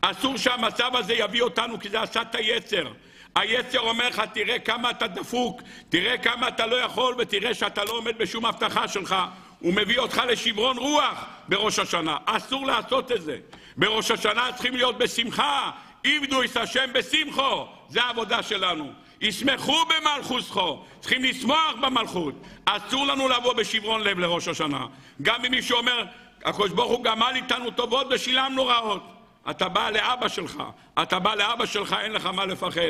אסור שהמצב הזה יביא אותנו, כי זה את היצר. היצר אומר לך, תראה כמה אתה דפוק, תראה כמה אתה לא יכול, ותראה שאתה לא עומד בשום הבטחה שלך. הוא מביא אותך לשברון רוח בראש השנה. אסור לעשות את זה. בראש השנה צריכים להיות בשמחה. עבדו את השם בשמחו. זה העבודה שלנו. ישמחו במלכוסכו. צריכים לשמוח במלכות. אסור לנו לבוא בשברון לב לראש השנה. גם אם מישהו אומר, הקדוש ברוך הוא גמל איתנו טובות ושילמנו רעות. אתה בא לאבא שלך, אתה בא לאבא שלך, אין לך מה לפחד.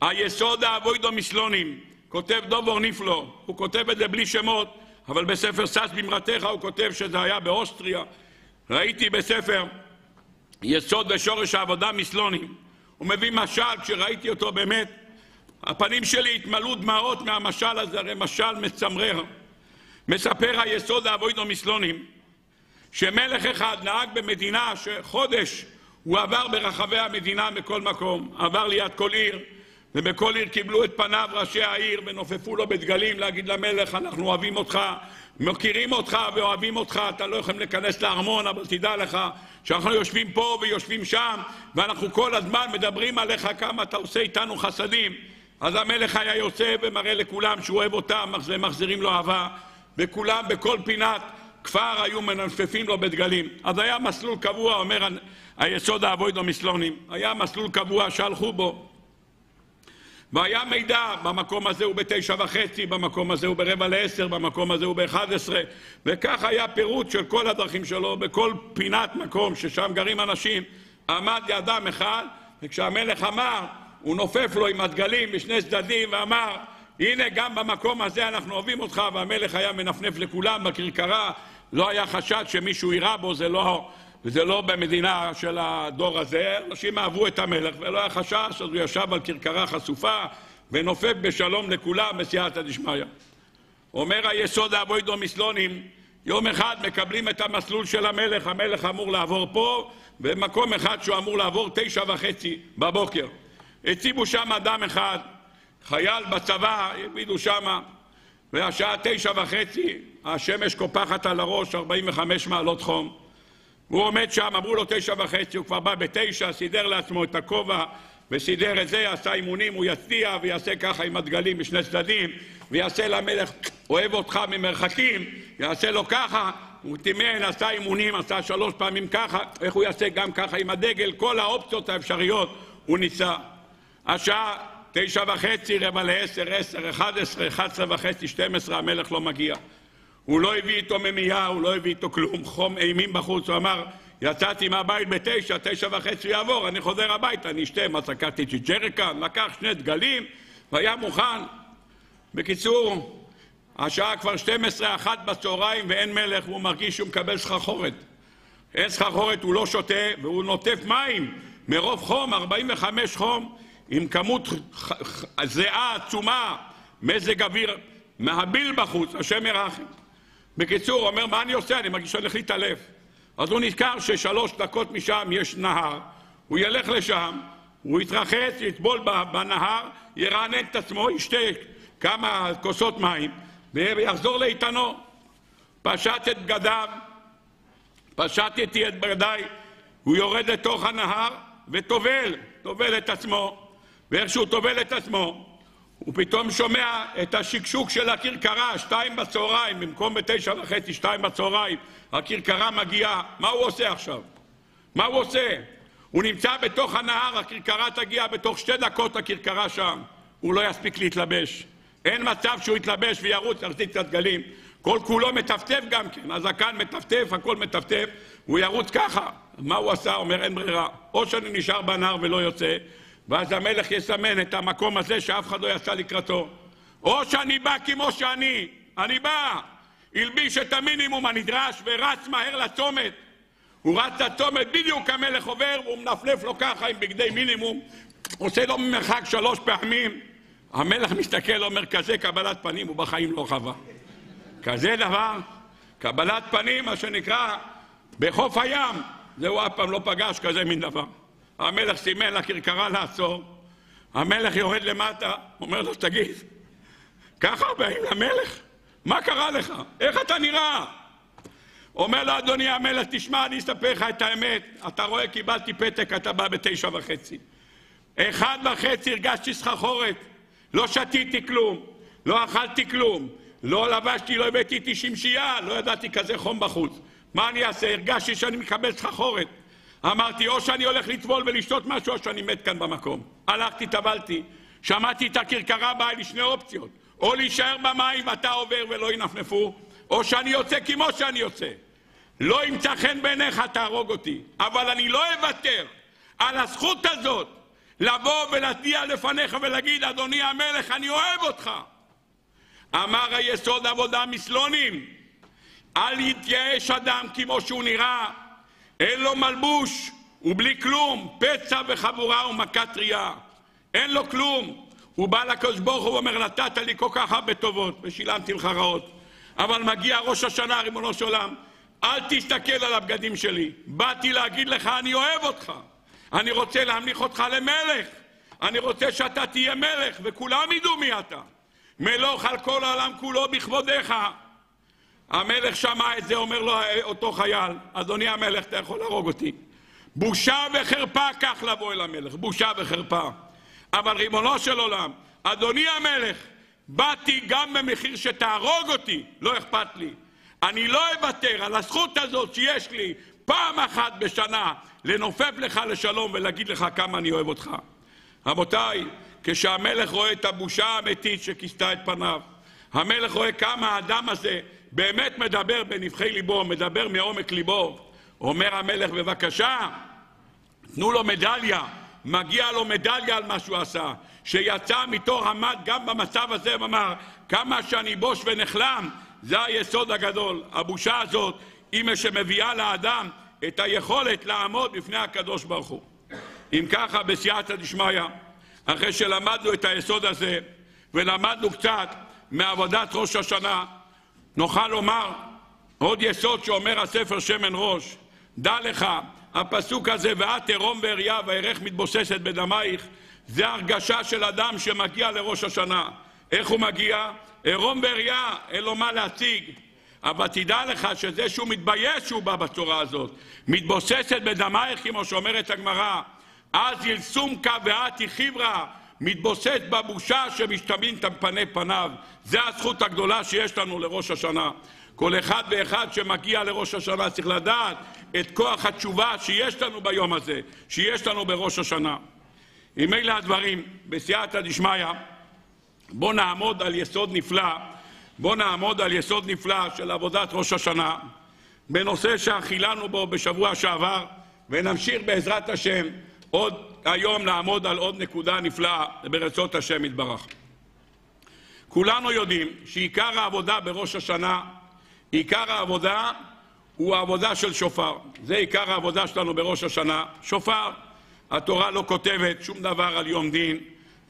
היסוד האבוידו מסלונים, כותב דובור ניפלו, הוא כותב את זה בלי שמות, אבל בספר שש במרתך הוא כותב שזה היה באוסטריה. ראיתי בספר יסוד ושורש העבודה מסלונים. הוא מביא משל, כשראיתי אותו באמת, הפנים שלי התמלאו דמעות מהמשל הזה, הרי משל מצמרר. מספר היסוד האבוידו מסלונים, שמלך אחד נהג במדינה שחודש הוא עבר ברחבי המדינה מכל מקום, עבר ליד כל עיר, ובכל עיר קיבלו את פניו ראשי העיר ונופפו לו בדגלים להגיד למלך אנחנו אוהבים אותך, מכירים אותך ואוהבים אותך, אתה לא יכולים להיכנס לארמון אבל תדע לך שאנחנו יושבים פה ויושבים שם ואנחנו כל הזמן מדברים עליך כמה אתה עושה איתנו חסדים אז המלך היה יוצא ומראה לכולם שהוא אוהב אותם, מחזירים לו אהבה. וכולם בכל פינת כפר היו מנפפים לו בדגלים. אז היה מסלול קבוע, אומר היסוד האבוידו מסלונים, היה מסלול קבוע שהלכו בו. והיה מידע, במקום הזה הוא בתשע וחצי, במקום הזה הוא ברבע לעשר, במקום הזה הוא באחד עשרה, וכך היה פירוט של כל הדרכים שלו, בכל פינת מקום ששם גרים אנשים, עמד אדם אחד, וכשהמלך אמר, הוא נופף לו עם הדגלים בשני צדדים ואמר, הנה גם במקום הזה אנחנו אוהבים אותך, והמלך היה מנפנף לכולם בכרכרה, לא היה חשד שמישהו יירה בו, זה לא, זה לא במדינה של הדור הזה, אנשים אהבו את המלך ולא היה חשש, אז הוא ישב על כרכרה חשופה ונופף בשלום לכולם בסייעתא דשמיא. אומר היסוד האבוידו מסלונים, יום אחד מקבלים את המסלול של המלך, המלך אמור לעבור פה, במקום אחד שהוא אמור לעבור תשע וחצי בבוקר. הציבו שם אדם אחד, חייל בצבא, העמידו שמה, והשעה תשע וחצי, השמש קופחת על הראש, 45 מעלות חום. הוא עומד שם, אמרו לו תשע וחצי, הוא כבר בא בתשע, סידר לעצמו את הכובע וסידר את זה, עשה אימונים, הוא יצדיע ויעשה ככה עם הדגלים בשני צדדים ויעשה למלך, אוהב אותך ממרחקים, יעשה לו ככה, הוא טימן, עשה אימונים, עשה שלוש פעמים ככה, איך הוא יעשה גם ככה עם הדגל, כל האופציות האפשריות הוא ניסה. השעה תשע וחצי, רבע לעשר, עשר, אחד עשרה, אחד עשרה וחצי, שתים עשרה, המלך לא מגיע. הוא לא הביא איתו ממייה, הוא לא הביא איתו כלום, חום אימים בחוץ, הוא אמר, יצאתי מהבית בתשע, תשע וחצי יעבור, אני חוזר הביתה, אני אשתה, מה סקרתי צ'יצ'ריקן, לקח שני דגלים והיה מוכן. בקיצור, השעה כבר 12, אחת בצהריים ואין מלך, והוא מרגיש שהוא מקבל סחרחורת. אין סחרחורת, הוא לא שותה, והוא נוטף מים מרוב חום, 45 חום, עם כמות זיעה עצומה, מזג אוויר מהביל בחוץ, השם ירחם. בקיצור, אומר, מה אני עושה? אני מרגיש שאני הולך להתעלף. אז הוא נזכר ששלוש דקות משם יש נהר, הוא ילך לשם, הוא יתרחץ, יטבול בנהר, ירענן את עצמו, ישתה כמה כוסות מים, ויחזור לאיתנו. פשט את בגדיו, פשטתי את בגדיי, הוא יורד לתוך הנהר וטובל, טובל את עצמו, ואיך שהוא טובל את עצמו, הוא פתאום שומע את השקשוק של הכרכרה, שתיים בצהריים, במקום בתשע וחצי, שתיים בצהריים, הכרכרה מגיעה, מה הוא עושה עכשיו? מה הוא עושה? הוא נמצא בתוך הנהר, הכרכרה תגיע בתוך שתי דקות, הכרכרה שם. הוא לא יספיק להתלבש. אין מצב שהוא יתלבש וירוץ להחזיק את הדגלים. כל כולו מטפטף גם כן, הזקן מטפטף, הכל מטפטף, הוא ירוץ ככה. מה הוא עשה? אומר אין ברירה. או שאני נשאר בנהר ולא יוצא, ואז המלך יסמן את המקום הזה שאף אחד לא יצא לקראתו. או שאני בא כמו שאני, אני בא, הלביש את המינימום הנדרש ורץ מהר לצומת. הוא רץ לצומת, בדיוק המלך עובר, והוא מנפנף לו ככה עם בגדי מינימום, עושה לו ממרחק שלוש פעמים. המלך מסתכל, אומר, כזה קבלת פנים הוא בחיים לא חווה. כזה דבר, קבלת פנים, מה שנקרא, בחוף הים, זה הוא אף פעם לא פגש כזה מין דבר. המלך סימן לכרכרה לעצור, המלך יורד למטה, אומר לו, תגיד, ככה באים למלך? מה קרה לך? איך אתה נראה? אומר לו, אדוני המלך, תשמע, אני אספר לך את האמת. אתה רואה, קיבלתי פתק, אתה בא בתשע וחצי. אחד וחצי הרגשתי סחרחורת, לא שתיתי כלום, לא אכלתי כלום, לא לבשתי, לא הבאתי איתי שמשייה, לא ידעתי כזה חום בחוץ. מה אני אעשה? הרגשתי שאני מקבל סחרחורת. אמרתי, או שאני הולך לטבול ולשתות משהו, או שאני מת כאן במקום. הלכתי, טבלתי, שמעתי את הכרכרה, באה לי שני אופציות. או להישאר במים ואתה עובר ולא ינפנפו, או שאני יוצא כמו שאני יוצא. לא ימצא חן בעיניך, תהרוג אותי. אבל אני לא אוותר על הזכות הזאת לבוא ולהתניע לפניך ולהגיד, אדוני המלך, אני אוהב אותך. אמר היסוד עבודה מסלונים, אל יתייאש אדם כמו שהוא נראה, אין לו מלבוש, הוא בלי כלום, פצע וחבורה ומכה טריה. אין לו כלום. הוא בא לקדוש ברוך הוא ואומר, נתת לי כל כך הרבה טובות ושילמתי לך רעות. אבל מגיע ראש השנה, ריבונו של עולם, אל תסתכל על הבגדים שלי. באתי להגיד לך, אני אוהב אותך. אני רוצה להמליך אותך למלך. אני רוצה שאתה תהיה מלך, וכולם ידעו מי אתה. מלוך על כל העולם כולו בכבודיך. המלך שמע את זה, אומר לו אותו חייל, אדוני המלך, אתה יכול להרוג אותי. בושה וחרפה כך לבוא אל המלך, בושה וחרפה. אבל ריבונו של עולם, אדוני המלך, באתי גם במחיר שתהרוג אותי, לא אכפת לי. אני לא אוותר על הזכות הזאת שיש לי פעם אחת בשנה לנופף לך לשלום ולהגיד לך כמה אני אוהב אותך. רבותיי, כשהמלך רואה את הבושה האמיתית שכיסתה את פניו. המלך רואה כמה האדם הזה באמת מדבר בנבחי ליבו, מדבר מעומק ליבו. אומר המלך, בבקשה, תנו לו מדליה, מגיע לו מדליה על מה שהוא עשה. שיצא מתור המד גם במצב הזה ואמר, כמה שאני בוש ונחלם, זה היסוד הגדול. הבושה הזאת היא מה שמביאה לאדם את היכולת לעמוד בפני הקדוש ברוך הוא. אם ככה, בסייעתא דשמיא, אחרי שלמדנו את היסוד הזה ולמדנו קצת מעבודת ראש השנה, נוכל לומר עוד יסוד שאומר הספר שמן ראש, דע לך, הפסוק הזה, ואת ערום ואריה וארך מתבוססת בדמייך, זה הרגשה של אדם שמגיע לראש השנה. איך הוא מגיע? ערום ואריה, אין לו מה להציג. אבל תדע לך שזה שהוא מתבייש שהוא בא בצורה הזאת. מתבוססת בדמייך, כמו שאומרת הגמרא. אז ילסומקה ואתי חיברה, מתבוסס בבושה שמשתמין פני פניו. זה הזכות הגדולה שיש לנו לראש השנה. כל אחד ואחד שמגיע לראש השנה צריך לדעת את כוח התשובה שיש לנו ביום הזה, שיש לנו בראש השנה. אם אלה הדברים, בסייעתא דשמיא, בואו נעמוד על יסוד נפלא, בואו נעמוד על יסוד נפלא של עבודת ראש השנה, בנושא שאכילנו בו בשבוע שעבר, ונמשיך בעזרת השם עוד היום לעמוד על עוד נקודה נפלאה ברצות השם יתברך. כולנו יודעים שעיקר העבודה בראש השנה, עיקר העבודה הוא העבודה של שופר. זה עיקר העבודה שלנו בראש השנה, שופר. התורה לא כותבת שום דבר על יום דין.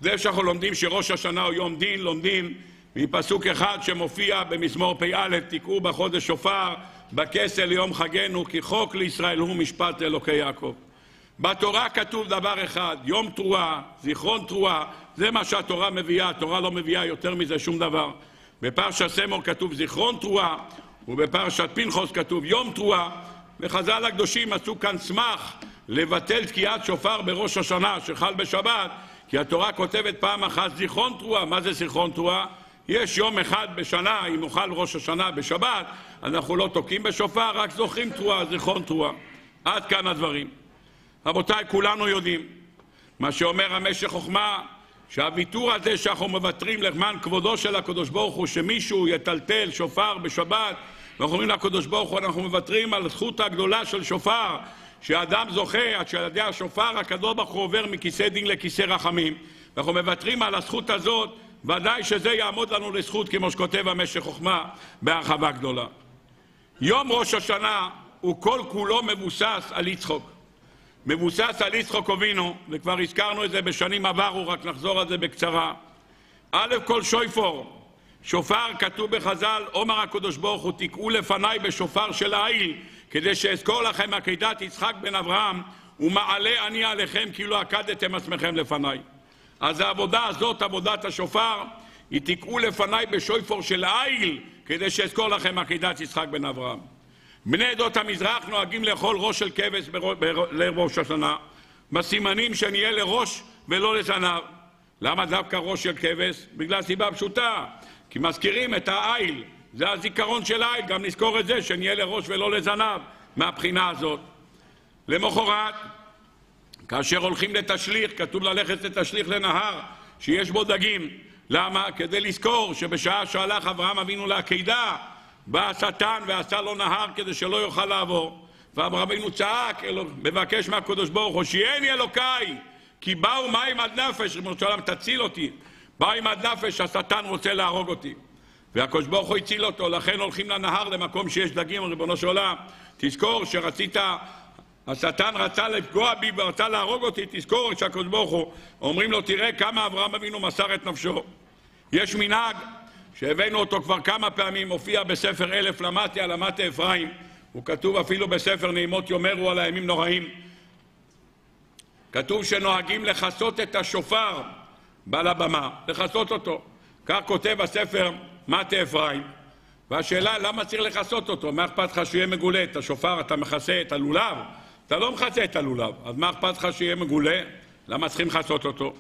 זה שאנחנו לומדים שראש השנה הוא יום דין, לומדים מפסוק אחד שמופיע במזמור פ"א, תקעו בחודש שופר, בכסל ליום חגנו, כי חוק לישראל הוא משפט לאלוקי יעקב. בתורה כתוב דבר אחד, יום תרועה, זיכרון תרועה, זה מה שהתורה מביאה, התורה לא מביאה יותר מזה שום דבר. בפרשת סמור כתוב זיכרון תרועה, ובפרשת פנחוס כתוב יום תרועה, וחז"ל הקדושים עשו כאן סמך לבטל תקיעת שופר בראש השנה שחל בשבת, כי התורה כותבת פעם אחת זיכרון תרועה. מה זה זיכרון תרועה? יש יום אחד בשנה, אם נאכל ראש השנה בשבת, אנחנו לא תוקעים בשופר, רק זוכרים תרועה, זיכרון תרועה. עד כאן הדברים. רבותיי, כולנו יודעים, מה שאומר המשך חוכמה, שהוויתור הזה שאנחנו מוותרים למען כבודו של הקדוש ברוך הוא, שמישהו יטלטל שופר בשבת, ואנחנו אומרים לקדוש ברוך הוא, אנחנו מוותרים על זכות הגדולה של שופר, שאדם זוכה עד שעל ידי השופר הקדוש ברוך הוא עובר מכיסא דין לכיסא רחמים. ואנחנו מוותרים על הזכות הזאת, ודאי שזה יעמוד לנו לזכות, כמו שכותב המשך חוכמה, בהרחבה גדולה. יום ראש השנה הוא כל כולו מבוסס על יצחוק. מבוסס על יצחוק אבינו, וכבר הזכרנו את זה בשנים עברו, רק נחזור על זה בקצרה. א' כל שויפור, שופר כתוב בחז"ל, עומר הקדוש ברוך הוא, תקעו לפניי בשופר של העיל, כדי שאזכור לכם עקדת יצחק בן אברהם, ומעלה אני עליכם כאילו עקדתם עצמכם לפניי. אז העבודה הזאת, עבודת השופר, היא תקעו לפניי בשויפור של העיל, כדי שאזכור לכם עקדת יצחק בן אברהם. בני עדות המזרח נוהגים לאכול ראש של כבש לראש השנה, בסימנים שאני אהיה לראש ולא לזנב. למה דווקא ראש של כבש? בגלל סיבה פשוטה, כי מזכירים את העיל, זה הזיכרון של העיל, גם נזכור את זה, שנהיה לראש ולא לזנב, מהבחינה הזאת. למחרת, כאשר הולכים לתשליך, כתוב ללכת לתשליך לנהר שיש בו דגים. למה? כדי לזכור שבשעה שהלך אברהם אבינו לעקידה, בא השטן ועשה לו נהר כדי שלא יוכל לעבור. ואברהם אבינו צעק, מבקש מהקדוש ברוך הוא, שיהני אלוקיי, כי באו מים עד נפש, ריבונו של עולם, תציל אותי. מים עד נפש, השטן רוצה להרוג אותי. והקדוש ברוך הוא הציל אותו, לכן הולכים לנהר למקום שיש דגים, ריבונו של עולם. תזכור שרצית, השטן רצה לפגוע בי ורצה להרוג אותי, תזכור שהקדוש ברוך הוא, אומרים לו, תראה כמה אברהם אבינו מסר את נפשו. יש מנהג שהבאנו אותו כבר כמה פעמים, מופיע בספר אלף על למדתי אפרים, הוא כתוב אפילו בספר נעימות יאמרו על הימים נוראים. כתוב שנוהגים לכסות את השופר בעל הבמה, לכסות אותו. כך כותב הספר מטה אפרים. והשאלה, למה צריך לכסות אותו? מה אכפת לך שיהיה מגולה? את השופר אתה מכסה את הלולב? אתה לא מכסה את הלולב, אז מה אכפת לך שיהיה מגולה? למה צריכים לכסות אותו?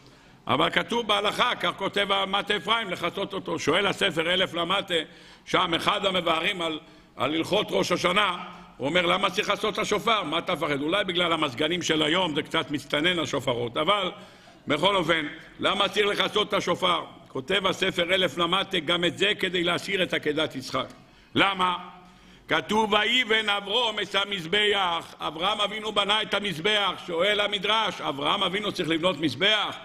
אבל כתוב בהלכה, כך כותב המטה אפרים, לכסות אותו. שואל הספר אלף למטה, שם אחד המבארים על, על הלכות ראש השנה, הוא אומר, למה צריך לעשות את השופר? מה אתה מפחד? אולי בגלל המזגנים של היום זה קצת מצטנן השופרות, אבל בכל אופן, למה צריך לכסות את השופר? כותב הספר אלף למטה גם את זה כדי להשאיר את עקדת יצחק. למה? כתוב ויבן אברום את המזבח, אברהם אבינו בנה את המזבח, שואל המדרש, אברהם אבינו צריך לבנות מזבח?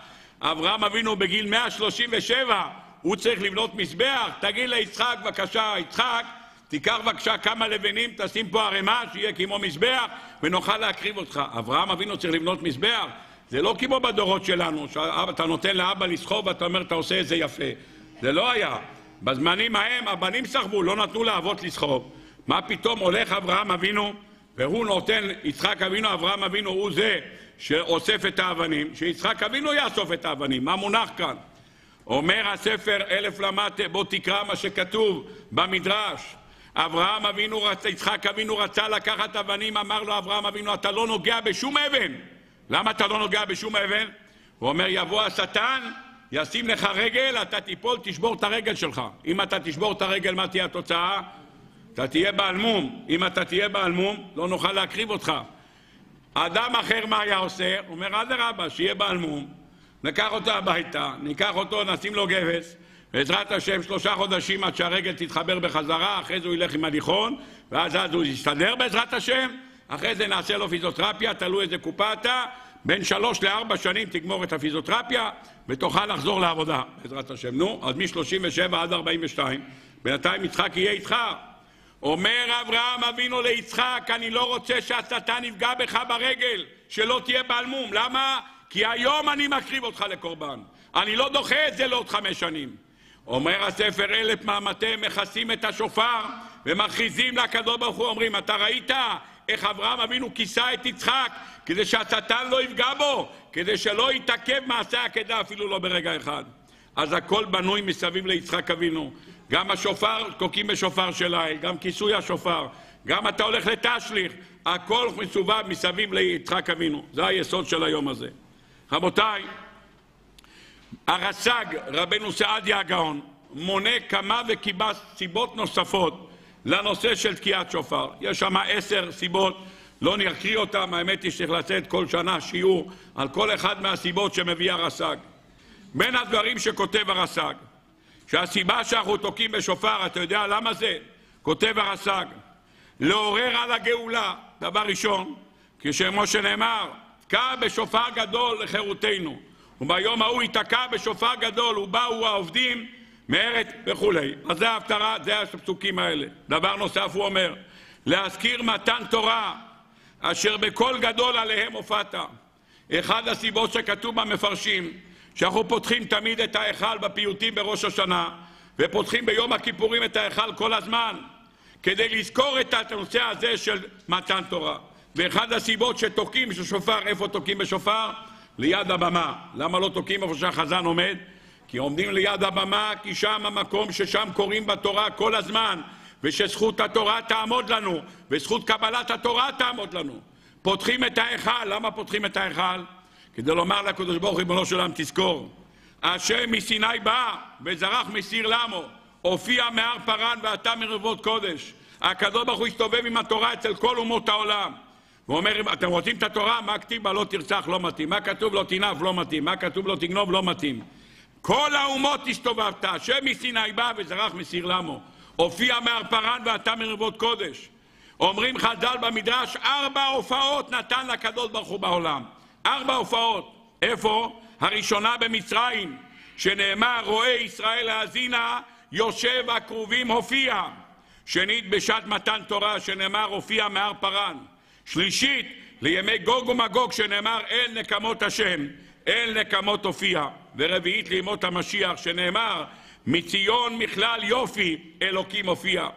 אברהם אבינו בגיל 137, הוא צריך לבנות מזבח? תגיד ליצחק בבקשה, יצחק, תיקח בבקשה כמה לבנים, תשים פה ערימה, שיהיה כמו מזבח, ונוכל להקריב אותך. אברהם אבינו צריך לבנות מזבח? זה לא כמו בדורות שלנו, שאתה נותן לאבא לסחוב ואתה אומר, אתה עושה את זה יפה. זה לא היה. בזמנים ההם הבנים סחבו, לא נתנו לאבות לסחוב. מה פתאום הולך אברהם אבינו והוא נותן, יצחק אבינו, אברהם אבינו הוא זה שאוסף את האבנים, שיצחק אבינו יאסוף את האבנים. מה מונח כאן? אומר הספר אלף למטה, בוא תקרא מה שכתוב במדרש. אברהם אבינו, יצחק אבינו רצה לקחת אבנים, אמר לו אברהם אבינו, אתה לא נוגע בשום אבן. למה אתה לא נוגע בשום אבן? הוא אומר, יבוא השטן, ישים לך רגל, אתה תיפול, תשבור את הרגל שלך. אם אתה תשבור את הרגל, מה תהיה התוצאה? אתה תהיה בעל מום. אם אתה תהיה בעל מום, לא נוכל להקריב אותך. אדם אחר מה היה עושה? הוא אומר, אדרבה, שיהיה בעל מום, ניקח אותו הביתה, ניקח אותו, נשים לו גבס, בעזרת השם שלושה חודשים עד שהרגל תתחבר בחזרה, אחרי זה הוא ילך עם הליכון, ואז אז הוא יסתדר בעזרת השם, אחרי זה נעשה לו פיזיותרפיה, תלוי איזה קופה אתה, בין שלוש לארבע שנים תגמור את הפיזיותרפיה ותוכל לחזור לעבודה, בעזרת השם. נו, אז מ-37 עד 42, בינתיים יצחק יהיה איתך. אומר אברהם אבינו ליצחק, אני לא רוצה שהשטן יפגע בך ברגל, שלא תהיה בעל מום. למה? כי היום אני מקריב אותך לקורבן. אני לא דוחה את זה לעוד חמש שנים. אומר הספר אלף מהמטה, מכסים את השופר ומכריזים לקדוש ברוך הוא, אומרים, אתה ראית איך אברהם אבינו כיסה את יצחק כדי שהשטן לא יפגע בו, כדי שלא יתעכב מעשה העקדה אפילו לא ברגע אחד. אז הכל בנוי מסביב ליצחק אבינו. גם השופר, תוקעים בשופר של ליל, גם כיסוי השופר, גם אתה הולך לתשליך, הכל מסובב מסביב ליצחק אבינו. זה היסוד של היום הזה. רבותיי, הרס"ג, רבנו סעדיה הגאון, מונה כמה וכמה סיבות נוספות לנושא של תקיעת שופר. יש שם עשר סיבות, לא נקריא אותן, האמת היא שצריך לצאת כל שנה שיעור על כל אחד מהסיבות שמביא הרס"ג. בין הדברים שכותב הרס"ג, שהסיבה שאנחנו תוקעים בשופר, אתה יודע למה זה? כותב הרס"ג, לעורר על הגאולה, דבר ראשון, כשמו שנאמר, תקע בשופר גדול לחירותנו, וביום ההוא ייתקע בשופר גדול, ובאו העובדים מארץ וכולי. אז זה ההפטרה, זה הפסוקים האלה. דבר נוסף הוא אומר, להזכיר מתן תורה, אשר בקול גדול עליהם הופעת. אחד הסיבות שכתוב במפרשים, שאנחנו פותחים תמיד את ההיכל בפיוטים בראש השנה, ופותחים ביום הכיפורים את ההיכל כל הזמן, כדי לזכור את הנושא הזה של מתן תורה. ואחד הסיבות שתוקעים בשופר, איפה תוקעים בשופר? ליד הבמה. למה לא תוקעים איפה שהחזן עומד? כי עומדים ליד הבמה, כי שם המקום ששם קוראים בתורה כל הזמן, ושזכות התורה תעמוד לנו, וזכות קבלת התורה תעמוד לנו. פותחים את ההיכל, למה פותחים את ההיכל? כדי לומר לקדוש ברוך הוא, ריבונו של עולם, תזכור, השם מסיני בא וזרח מסיר למו, הופיע מהר פרן ואתה מרבות קודש. הקדוש ברוך הוא הסתובב עם התורה אצל כל אומות העולם. הוא אומר, אתם רוצים את התורה? מה כתיב בה לא תרצח? לא מתאים. מה כתוב לא תנאף? לא מתאים. מה כתוב לא תגנוב? לא מתאים. כל האומות הסתובבת, השם מסיני בא וזרח מסיר למו. הופיע מהר פרן ואתה מרבות קודש. אומרים חז"ל במדרש, ארבע הופעות נתן לקדוש ברוך הוא בעולם. ארבע הופעות. איפה? הראשונה במצרים, שנאמר, רואה ישראל האזינה, יושב הכרובים הופיע. שנית, בשעת מתן תורה, שנאמר, הופיע מהר פרן. שלישית, לימי גוג ומגוג, שנאמר, אל נקמות השם, אל נקמות הופיע. ורביעית, לימות המשיח, שנאמר, מציון מכלל יופי, אלוקים הופיע.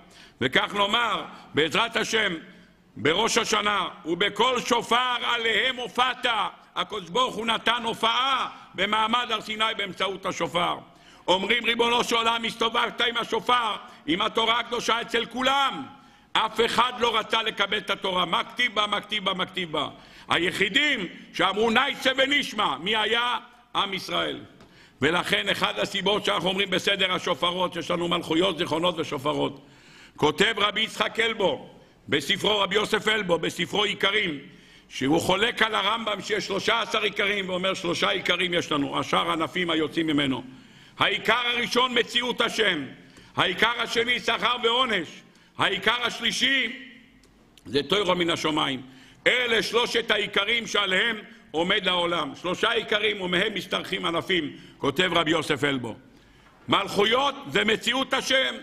וכך נאמר, בעזרת השם, בראש השנה, ובכל שופר עליהם הופעת, הקדוש ברוך הוא נתן הופעה במעמד הר סיני באמצעות השופר. אומרים ריבונו של עולם, הסתובבת עם השופר, עם התורה הקדושה אצל כולם. אף אחד לא רצה לקבל את התורה. מה כתיב בה, מה כתיב בה, מה כתיב בה. היחידים שאמרו נייצה ונשמע, מי היה? עם ישראל. ולכן אחד הסיבות שאנחנו אומרים בסדר השופרות, יש לנו מלכויות, זיכרונות ושופרות. כותב רבי יצחק אלבו, בספרו רבי יוסף אלבו, בספרו עיקרים, שהוא חולק על הרמב"ם שיש שלושה עשר עיקרים ואומר שלושה עיקרים יש לנו, השאר ענפים היוצאים ממנו. העיקר הראשון מציאות השם, העיקר השני שכר ועונש, העיקר השלישי זה טוירו מן השמיים. אלה שלושת העיקרים שעליהם עומד העולם. שלושה עיקרים ומהם משתרכים ענפים, כותב רבי יוסף אלבו. מלכויות זה מציאות השם.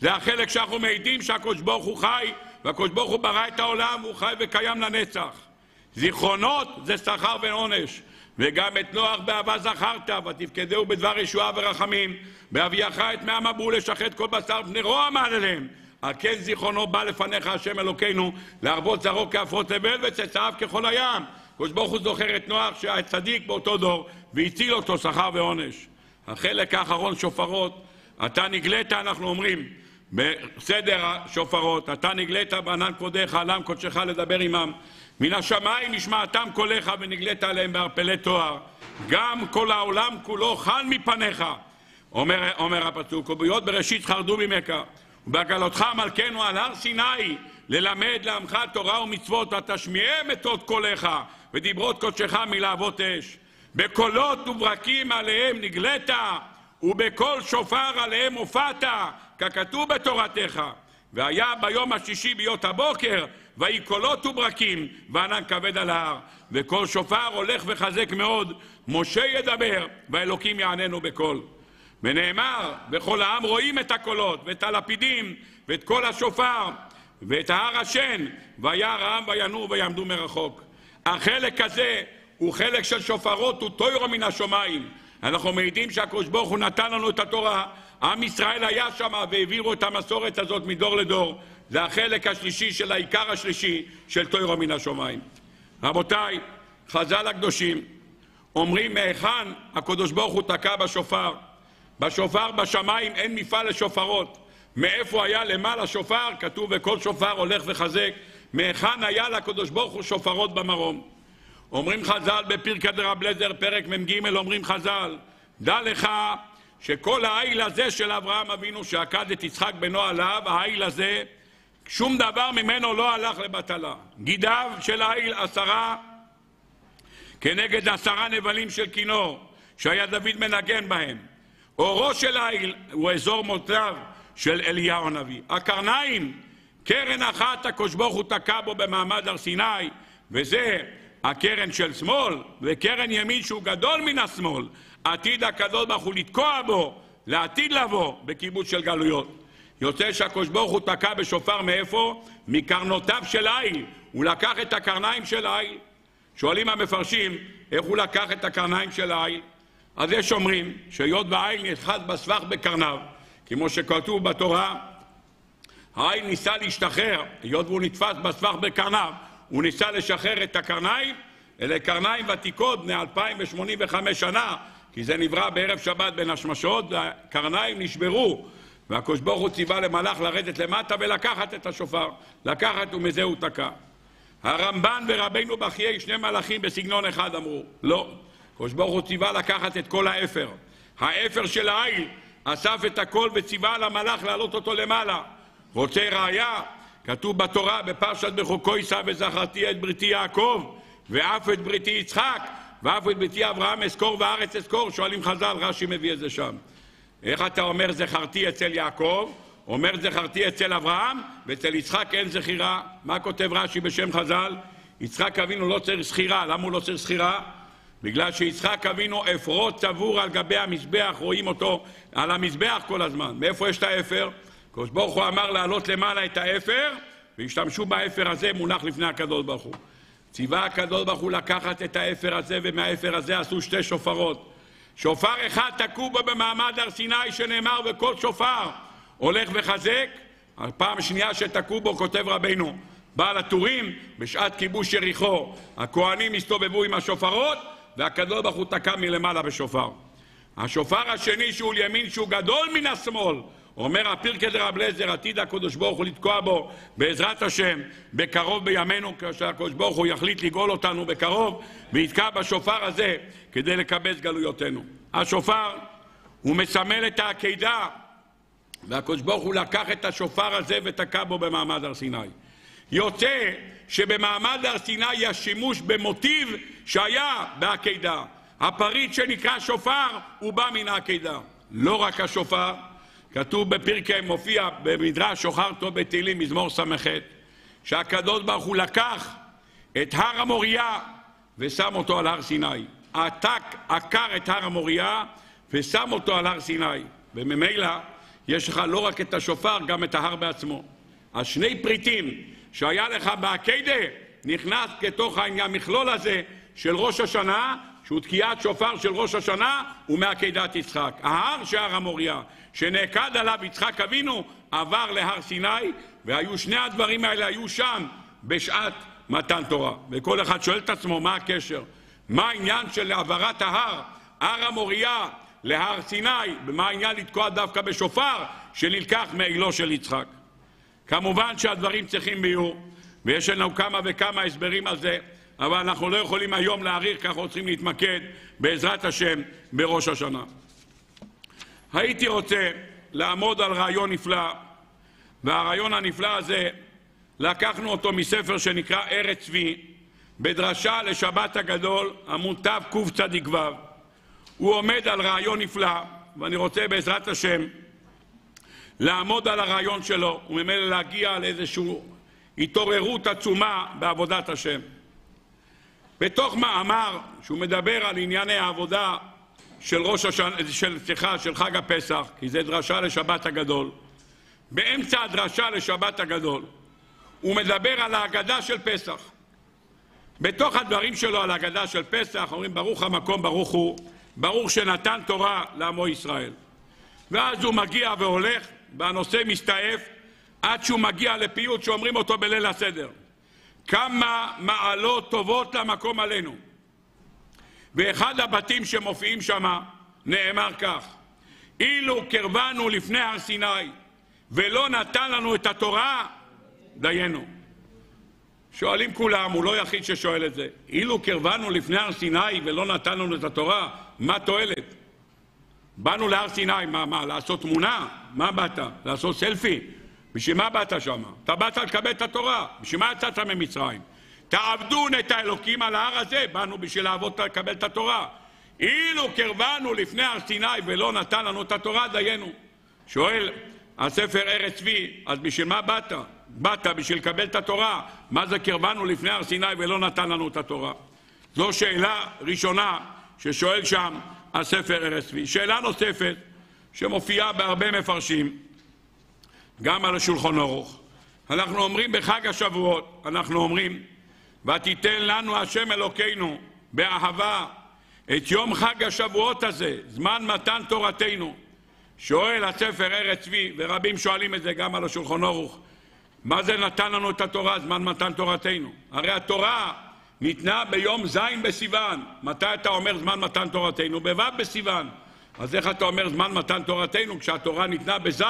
זה החלק שאנחנו מעידים שהקדוש ברוך הוא חי, והקדוש ברוך הוא ברא את העולם והוא חי וקיים לנצח. זיכרונות זה שכר ועונש. וגם את נוח באהבה זכרת, ותפקדהו בדבר ישועה ורחמים, באביך את מאה מבול לשחט כל בשר בני רוע עמד עליהם. על כן זיכרונו בא לפניך השם אלוקינו, להרבות זרעו כעפרות תבל וצאצאיו ככל הים. הקדוש ברוך הוא זוכר את נוח שהיה צדיק באותו דור, והציל אותו שכר ועונש. החלק האחרון שופרות, אתה נגלית, אנחנו אומרים, בסדר השופרות, אתה נגלית בענן כבודיך, עלם קודשך לדבר עמם. מן השמיים נשמעתם קוליך ונגלית עליהם בערפלי תואר. גם כל העולם כולו חל מפניך. אומר, אומר הפסוק, וביות בראשית חרדו ממך, ובהגלותך מלכנו על הר סיני, ללמד לעמך תורה ומצוות, ותשמיעם את אות קוליך, ודיברות קודשך מלהבות אש. בקולות וברקים עליהם נגלית, ובקול שופר עליהם הופעת, ככתוב בתורתך. והיה ביום השישי ביות הבוקר, ויהי קולות וברקים, וענן כבד על ההר. וקול שופר הולך וחזק מאוד, משה ידבר, והאלוקים יעננו בקול. ונאמר, וכל העם רואים את הקולות, ואת הלפידים, ואת קול השופר, ואת ההר השן, וירא העם וינועו ויעמדו מרחוק. החלק הזה הוא חלק של שופרות, הוא טוירו מן השמיים. אנחנו מעידים שהקדוש ברוך הוא נתן לנו את התורה, עם ישראל היה שם והעבירו את המסורת הזאת מדור לדור. זה החלק השלישי של העיקר השלישי של טוירו מן השמיים. רבותיי, חז"ל הקדושים אומרים מהיכן הקדוש ברוך הוא תקע בשופר. בשופר בשמיים אין מפעל לשופרות. מאיפה היה למעלה שופר? כתוב וכל שופר הולך וחזק. מהיכן היה לקדוש ברוך הוא שופרות במרום? אומרים חז"ל בפרקא דרב לזר, פרק מ"ג, אומרים חז"ל, דע לך שכל העיל הזה של אברהם אבינו שעקד את יצחק בנו עליו, העיל הזה, שום דבר ממנו לא הלך לבטלה. גידיו של העיל עשרה כנגד עשרה נבלים של כינור, שהיה דוד מנגן בהם. אורו של העיל הוא אזור מותיו של אליהו הנביא. הקרניים, קרן אחת הקדוש ברוך הוא תקע בו במעמד הר סיני, וזה הקרן של שמאל, וקרן ימין שהוא גדול מן השמאל. עתיד הקדוש ברוך הוא לתקוע בו, לעתיד לבוא, בכיבוש של גלויות. יוצא שהקדוש ברוך הוא תקע בשופר מאיפה? מקרנותיו של העיל. הוא לקח את הקרניים של העיל. שואלים המפרשים, איך הוא לקח את הקרניים של העיל? אז יש אומרים שהיות והעיל נחז בסבך בקרניו, כמו שכתוב בתורה, העיל ניסה להשתחרר, היות והוא נתפס בסבך בקרניו, הוא ניסה לשחרר את הקרניים, אלה קרניים ותיקות בני 2085 שנה, כי זה נברא בערב שבת בין השמשות, והקרניים נשברו, והקדוש ברוך הוא ציווה למלאך לרדת למטה ולקחת את השופר, לקחת ומזה הוא תקע. הרמב"ן ורבינו בחיי שני מלאכים בסגנון אחד אמרו, לא. הקדוש ברוך הוא ציווה לקחת את כל האפר. האפר של העיל אסף את הכל וציווה למלאך להעלות אותו למעלה. רוצה ראיה? כתוב בתורה בפרשת בחוקו יישא וזכרתי את בריתי יעקב ואף את בריתי יצחק ואף את בריתי אברהם אזכור וארץ אזכור שואלים חז"ל, רש"י מביא את זה שם איך אתה אומר זכרתי אצל יעקב אומר זכרתי אצל אברהם ואצל יצחק אין זכירה מה כותב רש"י בשם חז"ל? יצחק אבינו לא צריך זכירה למה הוא לא צריך זכירה? בגלל שיצחק אבינו אפרו צבור על גבי המזבח רואים אותו על המזבח כל הזמן מאיפה יש את האפר? הקדוש ברוך הוא אמר להעלות למעלה את האפר, והשתמשו באפר הזה מונח לפני הקדוש ברוך הוא. ציווה הקדוש ברוך הוא לקחת את האפר הזה, ומהאפר הזה עשו שתי שופרות. שופר אחד תקעו בו במעמד הר סיני, שנאמר וכל שופר הולך וחזק. הפעם השנייה שתקעו בו, כותב רבנו, בעל הטורים, בשעת כיבוש יריחו, הכהנים הסתובבו עם השופרות, והקדוש ברוך הוא תקע מלמעלה בשופר. השופר השני שהוא לימין, שהוא גדול מן השמאל, אומר הפירקא דרב לזר, עתיד הקדוש ברוך הוא לתקוע בו בעזרת השם בקרוב בימינו, כאשר הקדוש ברוך הוא יחליט לגאול אותנו בקרוב, ויתקע בשופר הזה כדי לקבץ גלויותינו. השופר הוא מסמל את העקידה, והקדוש ברוך הוא לקח את השופר הזה ותקע בו במעמד הר סיני. יוצא שבמעמד הר סיני יש שימוש במוטיב שהיה בעקידה. הפריט שנקרא שופר הוא בא מן העקידה. לא רק השופר, כתוב בפרקי, מופיע במדרש שוחר טוב בתהילים, מזמור ס"ח, שהקדוש ברוך הוא לקח את הר המוריה ושם אותו על הר סיני. עתק עקר את הר המוריה ושם אותו על הר סיני. וממילא יש לך לא רק את השופר, גם את ההר בעצמו. אז שני פריטים שהיה לך בעקדה נכנס כתוך העניין, המכלול הזה של ראש השנה, שהוא תקיעת שופר של ראש השנה, ומעקדת יצחק. ההר שהר המוריה, שנעקד עליו יצחק אבינו, עבר להר סיני, והיו שני הדברים האלה היו שם בשעת מתן תורה. וכל אחד שואל את עצמו מה הקשר, מה העניין של העברת ההר, הר המוריה, להר סיני, ומה העניין לתקוע דווקא בשופר שנלקח מעילו של יצחק. כמובן שהדברים צריכים ביור, ויש לנו כמה וכמה הסברים על זה, אבל אנחנו לא יכולים היום להעריך, ככה רוצים להתמקד בעזרת השם בראש השנה. הייתי רוצה לעמוד על רעיון נפלא, והרעיון הנפלא הזה, לקחנו אותו מספר שנקרא ארץ צבי, בדרשה לשבת הגדול, עמוד תקצ"ו. הוא עומד על רעיון נפלא, ואני רוצה בעזרת השם לעמוד על הרעיון שלו, וממילא להגיע לאיזושהי התעוררות עצומה בעבודת השם. בתוך מאמר שהוא מדבר על ענייני העבודה של ראש השנה, של, סליחה, של חג הפסח, כי זה דרשה לשבת הגדול, באמצע הדרשה לשבת הגדול, הוא מדבר על ההגדה של פסח. בתוך הדברים שלו על ההגדה של פסח אומרים ברוך המקום ברוך הוא, ברוך שנתן תורה לעמו ישראל. ואז הוא מגיע והולך, והנושא מסתעף עד שהוא מגיע לפיוט שאומרים אותו בליל הסדר. כמה מעלות טובות למקום עלינו. באחד הבתים שמופיעים שם נאמר כך: אילו קרבנו לפני הר סיני ולא נתן לנו את התורה, דיינו. שואלים כולם, הוא לא יחיד ששואל את זה. אילו קרבנו לפני הר סיני ולא נתן לנו את התורה, מה תועלת? באנו להר סיני, מה, מה, לעשות תמונה? מה באת? לעשות סלפי? בשביל מה באת שם? אתה באת לקבל את התורה. בשביל מה יצאת ממצרים? תעבדון את האלוקים על ההר הזה, באנו בשביל לעבוד לקבל את התורה. אילו קרבנו לפני הר סיני ולא נתן לנו את התורה, דיינו. שואל הספר ארץ צבי, אז בשביל מה באת? באת בשביל לקבל את התורה. מה זה קרבנו לפני הר סיני ולא נתן לנו את התורה? זו שאלה ראשונה ששואל שם הספר ארץ צבי. שאלה נוספת שמופיעה בהרבה מפרשים, גם על השולחון ארוך. אנחנו אומרים בחג השבועות, אנחנו אומרים, ותיתן לנו השם אלוקינו באהבה את יום חג השבועות הזה, זמן מתן תורתנו. שואל הספר ארץ צבי, ורבים שואלים את זה גם על השולחון ארוך, מה זה נתן לנו את התורה, זמן מתן תורתנו? הרי התורה ניתנה ביום ז' בסיוון. מתי אתה אומר זמן מתן תורתנו? בו' בסיוון. אז איך אתה אומר זמן מתן תורתנו כשהתורה ניתנה בז',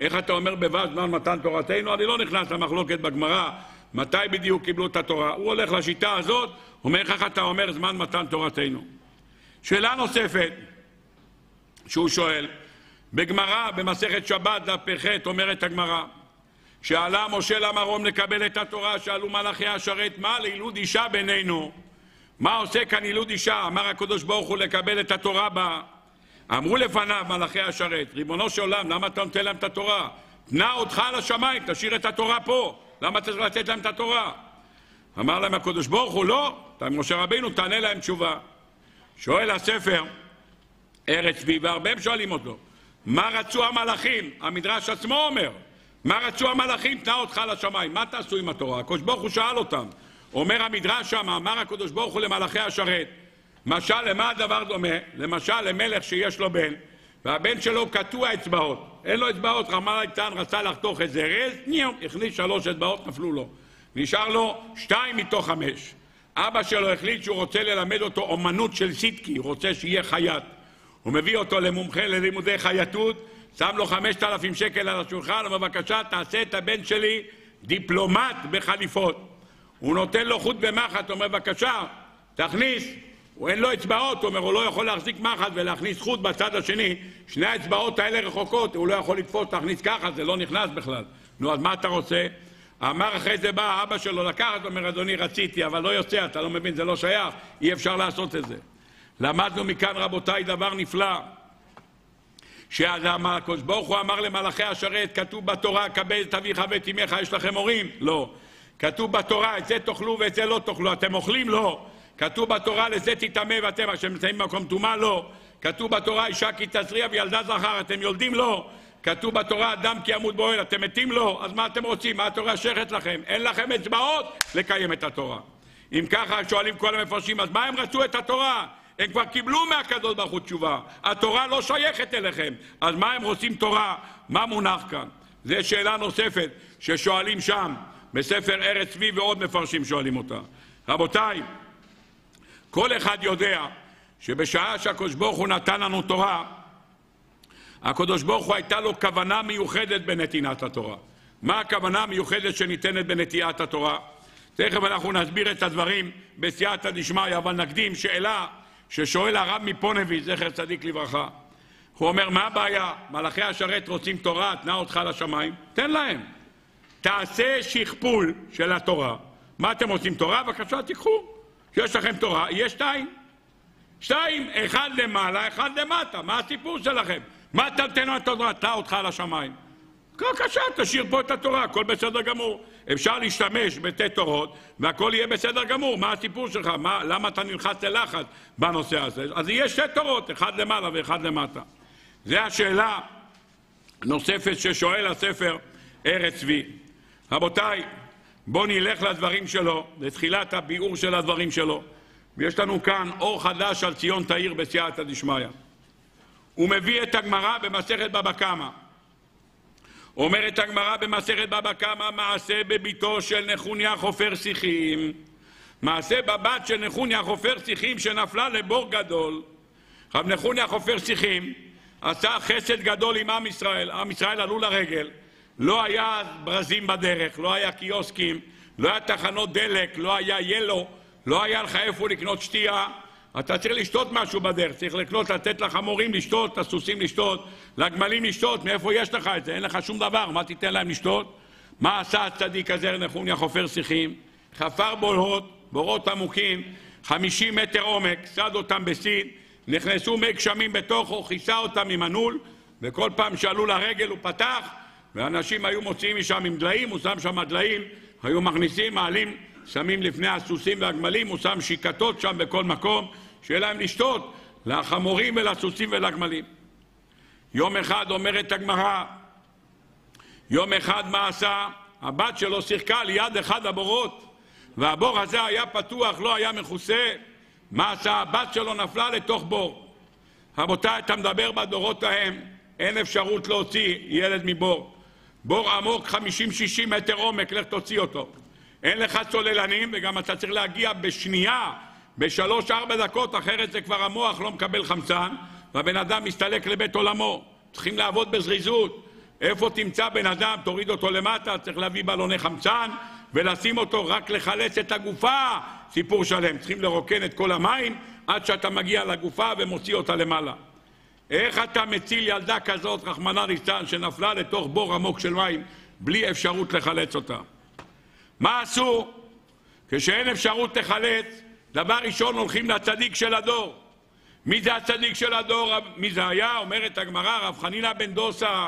איך אתה אומר בו' זמן מתן תורתנו? אני לא נכנס למחלוקת בגמרא מתי בדיוק קיבלו את התורה. הוא הולך לשיטה הזאת, אומר איך אתה אומר זמן מתן תורתנו. שאלה נוספת שהוא שואל, בגמרא, במסכת שבת, דף פ"ח, אומרת הגמרא, שעלה משה למרום לקבל את התורה, שאלו מלאכי השרת, מה לילוד אישה בינינו? מה עושה כאן ילוד אישה? אמר הקדוש ברוך הוא לקבל את התורה בה. אמרו לפניו מלאכי השרת, ריבונו של עולם, למה אתה נותן להם את התורה? תנע אותך על השמיים, תשאיר את התורה פה. למה צריך לתת להם את התורה? אמר להם הקדוש ברוך הוא, לא, אתה משה רבינו, תענה להם תשובה. שואל הספר, ארץ צבי, והרבה הם שואלים אותו, מה רצו המלאכים? המדרש עצמו אומר, מה רצו המלאכים? תנע אותך לשמיים, מה תעשו עם התורה? הקדוש ברוך הוא שאל אותם. אומר המדרש שם, אמר הקדוש ברוך הוא למלאכי השרת, משל למה הדבר דומה? למשל למלך שיש לו בן, והבן שלו קטוע אצבעות. אין לו אצבעות, רמל איתן רצה לחתוך איזה רז, ניו, הכניס שלוש אצבעות, נפלו לו. נשאר לו שתיים מתוך חמש. אבא שלו החליט שהוא רוצה ללמד אותו אומנות של סיטקי, הוא רוצה שיהיה חייט. הוא מביא אותו למומחה ללימודי חייטות, שם לו חמשת אלפים שקל על השולחן, אומר בבקשה תעשה את הבן שלי דיפלומט בחליפות. הוא נותן לו חוט במחט, אומר בבקשה תכניס, הוא אין לו אצבעות, הוא אומר הוא לא יכול להחזיק מחט ולהכניס חוט בצד השני, שני האצבעות האלה רחוקות, הוא לא יכול לתפוס, להכניס ככה, זה לא נכנס בכלל. נו אז מה אתה רוצה? אמר אחרי זה בא אבא שלו לקחת, אומר, אדוני, רציתי, אבל לא יוצא, אתה לא מבין, זה לא שייך, אי אפשר לעשות את זה. למדנו מכאן, רבותיי, דבר נפלא. שהקדוש ברוך הוא אמר למלאכי השרת, כתוב בתורה, כבד את אביך ואת אמך, יש לכם הורים? לא. כתוב בתורה, את זה תאכלו ואת זה לא תאכלו. אתם אוכלים? לא. כתוב בתורה, לזה תטמא ואתם, אשר נמצאים במקום טומאה? לא. כתוב בתורה, אישה כי תזריע וילדה זכר, אתם יולדים? לא. כתוב בתורה, אדם כי ימות באוהל, אתם מתים? לא. אז מה אתם רוצים? מה התורה שייכת לכם? אין לכם אצבעות לקיים את התורה. אם ככה שואלים כל המפרשים, אז מה הם רצו את התורה? הם כבר קיבלו מהקדוש ברוך הוא תשובה. התורה לא שייכת אליכם. אז מה הם רוצים תורה? מה מונח כאן? זו שאלה נוספת ששואלים שם, בספר ארץ צבי ועוד מפרשים שואלים אותה. רבותיי, כל אחד יודע שבשעה שהקדוש ברוך הוא נתן לנו תורה, הקדוש ברוך הוא הייתה לו כוונה מיוחדת בנתינת התורה. מה הכוונה המיוחדת שניתנת בנטיעת התורה? תכף אנחנו נסביר את הדברים בסייעתא דשמיא, אבל נקדים שאלה ששואל הרב מפונביץ, זכר צדיק לברכה. הוא אומר, מה הבעיה? מלאכי השרת רוצים תורה, תנה אותך לשמיים, תן להם. תעשה שכפול של התורה. מה אתם רוצים? תורה? בבקשה, תיקחו. יש לכם תורה, יש שתיים. שתיים, אחד למעלה, אחד למטה. מה הסיפור שלכם? מה אתה נותן לתורה? תנה אותך לשמיים. בבקשה, תשאיר פה את התורה, הכל בסדר גמור. אפשר להשתמש בתי תורות והכל יהיה בסדר גמור. מה הסיפור שלך? מה, למה אתה נלחץ ללחץ בנושא הזה? אז יהיה שתי תורות, אחד למעלה ואחד למטה. זו השאלה נוספת ששואל הספר ארץ צבי. רבותיי, בואו נלך לדברים שלו, לתחילת הביאור של הדברים שלו. ויש לנו כאן אור חדש על ציון תאיר בסייעתא דשמיא. הוא מביא את הגמרא במסכת בבא קמא. אומרת הגמרא במסכת בבא קמא, מעשה בביתו של נחוניה חופר שיחים. מעשה בבת של נחוניה חופר שיחים שנפלה לבור גדול. רב נחוניה חופר שיחים עשה חסד גדול עם עם ישראל. עם ישראל עלו לרגל. לא היה ברזים בדרך, לא היה קיוסקים, לא היה תחנות דלק, לא היה ילו, לא היה לך איפה לקנות שתייה. אתה צריך לשתות משהו בדרך, צריך לקנות, לתת לחמורים לשתות, לסוסים לשתות, לגמלים לשתות, מאיפה יש לך את זה? אין לך שום דבר, מה תיתן להם לשתות? מה עשה הצדיק הזה, נחוניה חופר שיחים? חפר בורות, בורות עמוקים, 50 מטר עומק, סד אותם בסין, נכנסו מי גשמים בתוכו, כיסה אותם עם הנול, וכל פעם שעלו לרגל הוא פתח, ואנשים היו מוציאים משם עם דליים, הוא שם שם דליים, היו מכניסים, מעלים, שמים לפני הסוסים והגמלים, הוא שם שיקתות שם בכל מקום, שיהיה להם לשתות לחמורים ולסוסים ולגמלים. יום אחד אומרת הגמרא, יום אחד מה עשה? הבת שלו שיחקה ליד אחד הבורות, והבור הזה היה פתוח, לא היה מכוסה. מה עשה? הבת שלו נפלה לתוך בור. רבותיי, אתה מדבר בדורות ההם, אין אפשרות להוציא ילד מבור. בור עמוק 50-60 מטר עומק, לך תוציא אותו. אין לך צוללנים, וגם אתה צריך להגיע בשנייה בשלוש-ארבע דקות, אחרת זה כבר המוח לא מקבל חמצן, והבן אדם מסתלק לבית עולמו. צריכים לעבוד בזריזות. איפה תמצא בן אדם, תוריד אותו למטה, צריך להביא בלוני חמצן ולשים אותו רק לחלץ את הגופה. סיפור שלם. צריכים לרוקן את כל המים עד שאתה מגיע לגופה ומוציא אותה למעלה. איך אתה מציל ילדה כזאת, רחמנא ליצלן, שנפלה לתוך בור עמוק של מים בלי אפשרות לחלץ אותה? מה עשו? כשאין אפשרות לחלץ, דבר ראשון הולכים לצדיק של הדור. מי זה הצדיק של הדור? מי זה היה? אומרת הגמרא, רב חנינא בן דוסה.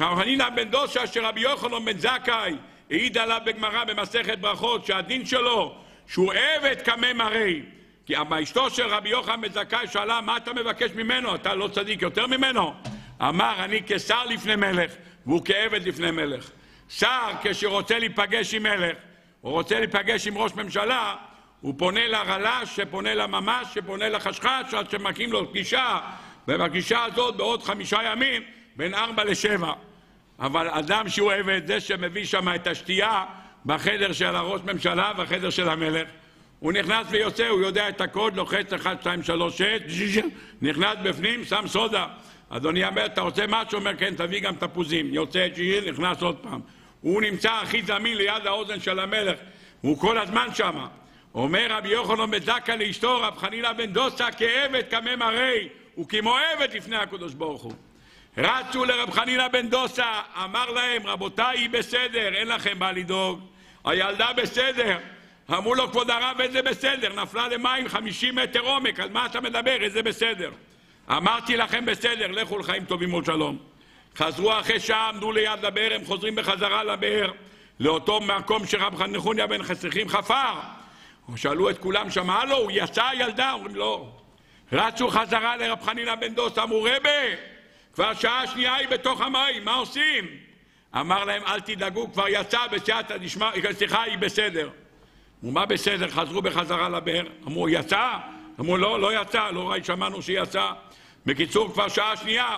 רב חנינא בן דוסה שרבי יוחנן בן זכאי העיד עליו בגמרא במסכת ברכות שהדין שלו שהוא עבד קמא מרי. כי אשתו של רבי יוחנן בן זכאי שאלה מה אתה מבקש ממנו? אתה לא צדיק יותר ממנו? אמר אני כשר לפני מלך והוא כעבד לפני מלך. שר כשרוצה להיפגש עם מלך או רוצה להיפגש עם ראש ממשלה הוא פונה לרל"ש, שפונה לממ"ש, שפונה לחשחש, עד שמקים לו פגישה, ובפגישה הזאת בעוד חמישה ימים, בין ארבע לשבע. אבל אדם שהוא עבד, זה שמביא שם את השתייה בחדר של הראש ממשלה, בחדר של המלך, הוא נכנס ויוצא, הוא יודע את הקוד, לוחץ 1, 2, 3, 6, נכנס בפנים, שם סודה. אדוני אומר, אתה רוצה משהו? אומר, כן, תביא גם תפוזים. יוצא, נכנס עוד פעם. הוא נמצא הכי זמין ליד האוזן של המלך, הוא כל הזמן שמה. אומר רבי יוחנן בן לאשתו, רב חנינא בן דוסה, כעבד קמא מרי, הוא כמו עבד לפני הקדוש ברוך הוא. רצו לרב חנינא בן דוסה, אמר להם, רבותיי, היא בסדר, אין לכם מה לדאוג. הילדה בסדר. אמרו לו, כבוד הרב, איזה בסדר? נפלה למים 50 מטר עומק, על מה אתה מדבר? איזה בסדר? אמרתי לכם בסדר, לכו לחיים טובים ולשלום. חזרו אחרי שעה, עמדו ליד הבאר, הם חוזרים בחזרה לבאר, לאותו מקום שרב נחוניה בן חסכים חפר. שאלו את כולם שם, הלו, הוא יצא הילדה? אומרים, לא. רצו חזרה לרב חנינא בן דוס, אמרו, רבה, כבר שעה שנייה היא בתוך המים, מה עושים? אמר להם, אל תדאגו, כבר יצא בסייעתא דשמיא, סליחה, היא בסדר. אמרו, מה בסדר? חזרו בחזרה לבאר. אמרו, יצא? אמרו, לא, לא יצא, לא ראי, שמענו שיצא. בקיצור, כבר שעה שנייה.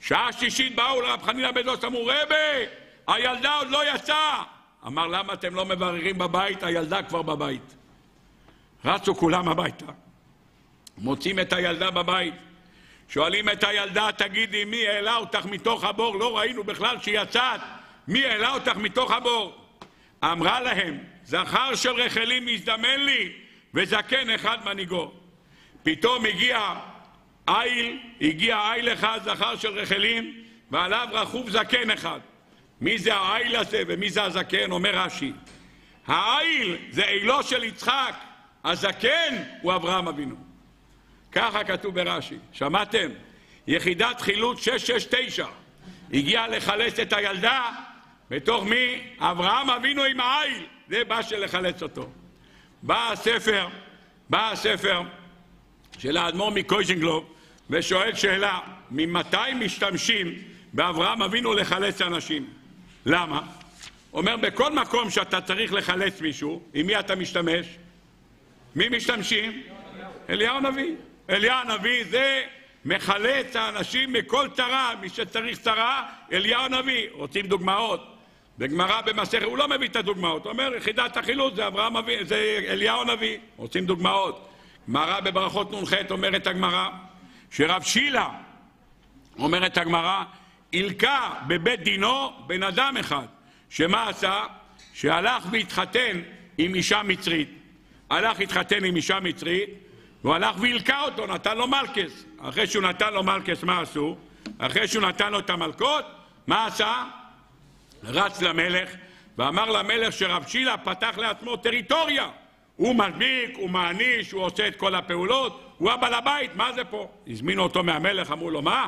שעה שישית באו לרב חנינא בן דוס, אמרו, רבה, הילדה עוד לא יצאה. אמר, למה אתם לא מבררים בבית? הילדה כבר בבית. רצו כולם הביתה. מוצאים את הילדה בבית. שואלים את הילדה, תגידי, מי העלה אותך מתוך הבור? לא ראינו בכלל שיצאת. מי העלה אותך מתוך הבור? אמרה להם, זכר של רחלים מזדמן לי, וזקן אחד מנהיגו. פתאום הגיע איל, הגיע איל אחד, זכר של רחלים, ועליו רכוב זקן אחד. מי זה האיל הזה ומי זה הזקן? אומר רש"י. האיל זה אילו של יצחק, הזקן הוא אברהם אבינו. ככה כתוב ברש"י. שמעתם? יחידת חילוץ 669 הגיעה לחלץ את הילדה בתוך מי? אברהם אבינו עם העיל. זה בא של לחלץ אותו. בא הספר, בא הספר של האדמו"ר מקויזנגלוב ושואל שאלה, ממתי משתמשים באברהם אבינו לחלץ אנשים? למה? אומר, בכל מקום שאתה צריך לחלץ מישהו, עם מי אתה משתמש? מי משתמשים? אליהו הנביא. אליהו הנביא זה מחלץ האנשים מכל צרה, מי שצריך צרה, אליהו הנביא. רוצים דוגמאות? בגמרא במסכת, הוא לא מביא את הדוגמאות, הוא אומר יחידת החילוץ זה אברהם אבי, זה אליהו הנביא, רוצים דוגמאות. גמרא בברכות נ"ח אומרת הגמרא שרב שילה, אומרת הגמרא, הילקה בבית דינו בן אדם אחד, שמה עשה? שהלך והתחתן עם אישה מצרית. הלך להתחתן עם אישה מצרית, והוא הלך והילקה אותו, נתן לו מלכס. אחרי שהוא נתן לו מלכס, מה עשו? אחרי שהוא נתן לו את המלכות, מה עשה? רץ למלך ואמר למלך שרב שילה פתח לעצמו טריטוריה. הוא מדביק, הוא מעניש, הוא עושה את כל הפעולות, הוא הבעל הבית, מה זה פה? הזמינו אותו מהמלך, אמרו לו, מה?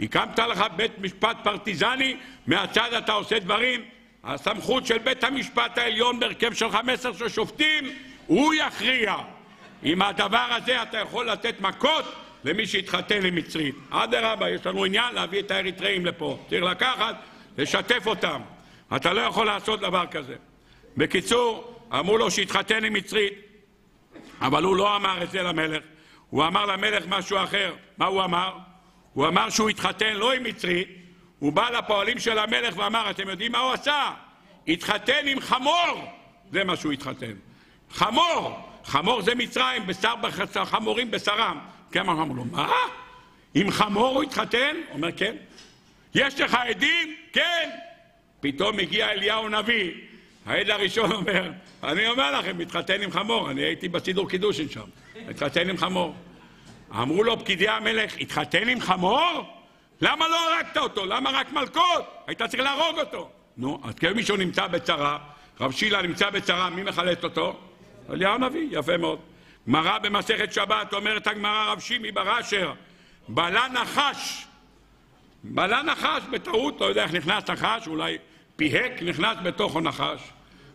הקמת לך בית משפט פרטיזני, מהצד אתה עושה דברים? הסמכות של בית המשפט העליון בהרכב של 15 שופטים, הוא יכריע. עם הדבר הזה אתה יכול לתת מכות למי שהתחתן עם. אדרבה, יש לנו עניין להביא את האריתראים לפה. צריך לקחת, לשתף אותם. אתה לא יכול לעשות דבר כזה. בקיצור, אמרו לו שהתחתן עם מצרית, אבל הוא לא אמר את זה למלך. הוא אמר למלך משהו אחר. מה הוא אמר? הוא אמר שהוא התחתן לא עם מצרית, הוא בא לפועלים של המלך ואמר, אתם יודעים מה הוא עשה? התחתן עם חמור! זה מה שהוא התחתן. חמור! חמור זה מצרים, בשר בחצר, חמורים בשרם. כן, אמרו לו, מה? עם חמור הוא התחתן? אומר, כן. יש לך עדים? כן. פתאום הגיע אליהו הנביא. העד הראשון אומר, אני אומר לכם, מתחתן עם חמור, אני הייתי בסידור קידושין שם, התחתן עם חמור. אמרו לו פקידי המלך, התחתן עם חמור? למה לא הרגת אותו? למה רק מלכות? היית צריך להרוג אותו. נו, אז כאילו מישהו נמצא בצרה, רב שילה נמצא בצרה, מי מחלץ אותו? אליהו הנביא, יפה מאוד. גמרא במסכת שבת, אומרת הגמרא רב שימי בראשר, בלה נחש. בלה נחש בטעות, לא יודע איך נכנס נחש, אולי פיהק, נכנס בתוכו נחש.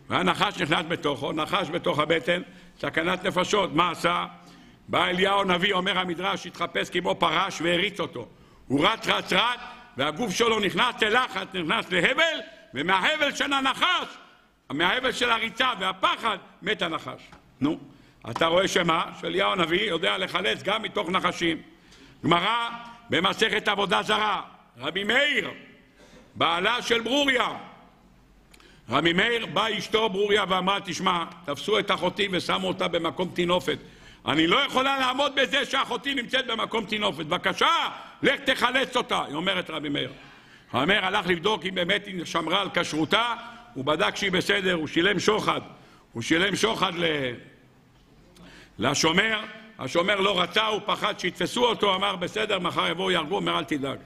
והנחש נכנס בתוכו, נחש בתוך הבטן, סכנת נפשות. מה עשה? בא אליהו הנביא, אומר המדרש, התחפש כמו פרש והריץ אותו. הוא רץ, רץ, רץ, והגוף שלו נכנס ללחץ, נכנס להבל, ומההבל של הנחש, מההבל של הריצה והפחד, מת הנחש. נו, אתה רואה שמה? שאליהו הנביא יודע לחלץ גם מתוך נחשים. גמרא במסכת עבודה זרה, רבי מאיר, בעלה של ברוריה. רבי מאיר בא אשתו ברוריה ואמרה, תשמע, תפסו את אחותי ושמו אותה במקום טינופת. אני לא יכולה לעמוד בזה שאחותי נמצאת במקום טינופת. בבקשה, לך תחלץ אותה, היא אומרת רבי מאיר. רבי מאיר הלך לבדוק אם באמת היא שמרה על כשרותה, הוא בדק שהיא בסדר, הוא שילם שוחד. הוא שילם שוחד ל... לשומר, השומר לא רצה, הוא פחד שיתפסו אותו, אמר בסדר, מחר יבואו יהרגו, אומר אל תדאג.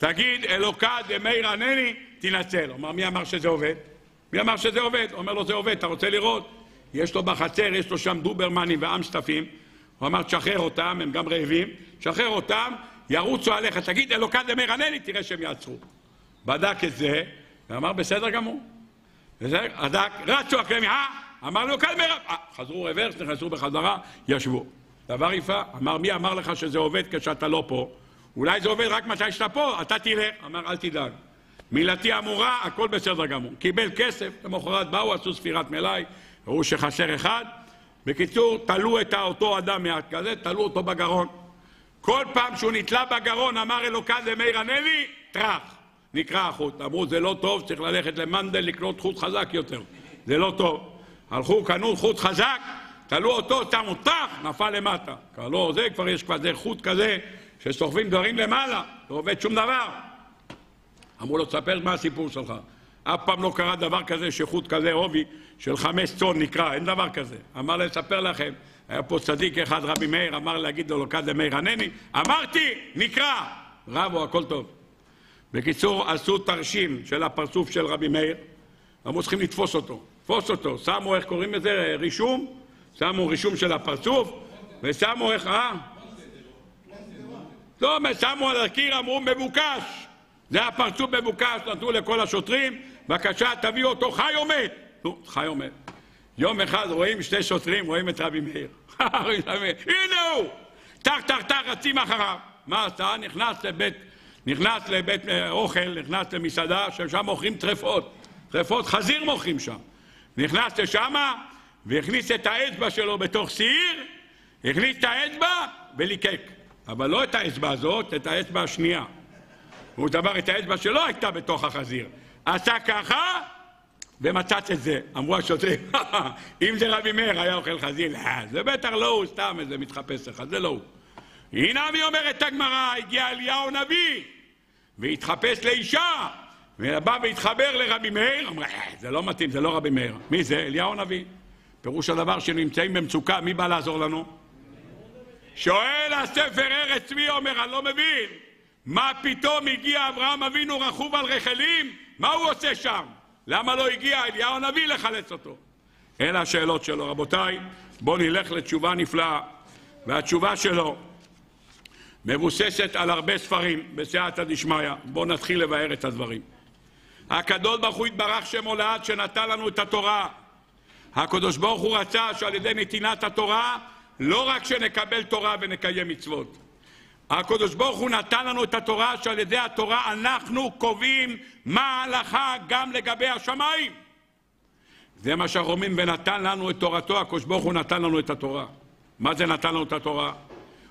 תגיד, אלוקה דמי רנני, תנצל. אומר, מי אמר שזה עובד? מי אמר שזה עובד? אומר לו, זה עובד, אתה רוצה לראות? יש לו בחצר, יש לו שם דוברמנים ואמסטפים. הוא אמר, תשחרר אותם, הם גם רעבים, תשחרר אותם, ירוצו עליך, תגיד, אלוקה דמי רנני, תראה שהם יעצרו. בדק את זה, ואמר, בסדר גמור. הדק, רצו אחריהם, אה? אמר לו, כאן מרב. אה, חזרו רוורס, נכנסו בחזרה, ישבו. דבר יפה, אמר, מי אמר לך שזה עובד כשאתה לא פה? אולי זה עובד רק מתי שאתה פה, אתה תלך. אמר, אל תדאג. מילתי אמורה, הכל בסדר גמור. קיבל כסף, למחרת באו, עשו ספירת מלאי, ראו שחסר אחד. בקיצור, תלו את אותו אדם מעט כזה, תלו אותו בגרון. כל פעם שהוא נתלה בגרון, אמר אלוקה למאיר הנלי, טראח. נקרא החוט. אמרו, זה לא טוב, צריך ללכת למנדל לקנות חוט חזק יותר. זה לא טוב. הלכו, קנו חוט חזק, תלו אותו, שמו טח, נפל למטה. כבר לא זה, כבר יש כבר זה חוט כזה, שסוחבים דברים למעלה, לא עובד שום דבר. אמרו לו, תספר מה הסיפור שלך. אף פעם לא קרה דבר כזה שחוט כזה עובי של חמש צאן נקרא, אין דבר כזה. אמר להם, אספר לכם, היה פה צדיק אחד, רבי מאיר, אמר להגיד לו, לוקד למאיר ענני, אמרתי, נקרא. רבו, הכל טוב. בקיצור, עשו תרשים של הפרצוף של רבי מאיר, אמרו צריכים לתפוס אותו. תפוס אותו, שמו, איך קוראים לזה? רישום? שמו רישום של הפרצוף, ושמו איך, אה? לא, שמו על הקיר, אמרו מבוקש. זה הפרצוף מבוקש, נתנו לכל השוטרים, בבקשה, תביאו אותו חי או מת. נו, חי או מת. יום אחד רואים שתי שוטרים, רואים את רבי מאיר. הנה הוא! טח, טח, טח, רצים אחריו. מה עשה? נכנס לבית, נכנס לבית אה, אוכל, נכנס למסעדה, ששם מוכרים טרפות. טרפות חזיר מוכרים שם. נכנס לשם והכניס את האצבע שלו בתוך סיר, הכניס את האצבע וליקק. אבל לא את האצבע הזאת, את האצבע השנייה. הוא דבר את האצבע שלא הייתה בתוך החזיר. עשה ככה ומצץ את זה. אמרו השוטרים, אם זה רבי מאיר היה אוכל חזיר, אה, זה בטח לא הוא, סתם איזה מתחפש לך, זה לא הוא. הנה מי אומרת הגמרא, הגיע אליהו נביא והתחפש לאישה ובא והתחבר לרבי מאיר, אמר, אה, זה לא מתאים, זה לא רבי מאיר. מי זה? אליהו הנביא. פירוש הדבר שנמצאים במצוקה, מי בא לעזור לנו? שואל הספר ארץ צבי אומר, אני לא מבין. מה פתאום הגיע אברהם אבינו רכוב על רחלים? מה הוא עושה שם? למה לא הגיע אליהו הנביא לחלץ אותו? אלה השאלות שלו. רבותיי, בואו נלך לתשובה נפלאה. והתשובה שלו מבוססת על הרבה ספרים בסייעתא דשמיא. בואו נתחיל לבאר את הדברים. הקדוש ברוך הוא יתברך שמו לעד שנתן לנו את התורה. הקדוש ברוך הוא רצה שעל ידי נתינת התורה לא רק שנקבל תורה ונקיים מצוות. הקדוש ברוך הוא נתן לנו את התורה שעל ידי התורה אנחנו קובעים מה ההלכה גם לגבי השמיים. זה מה שאומרים ונתן לנו את תורתו, הקדוש ברוך הוא נתן לנו את התורה. מה זה נתן לנו את התורה?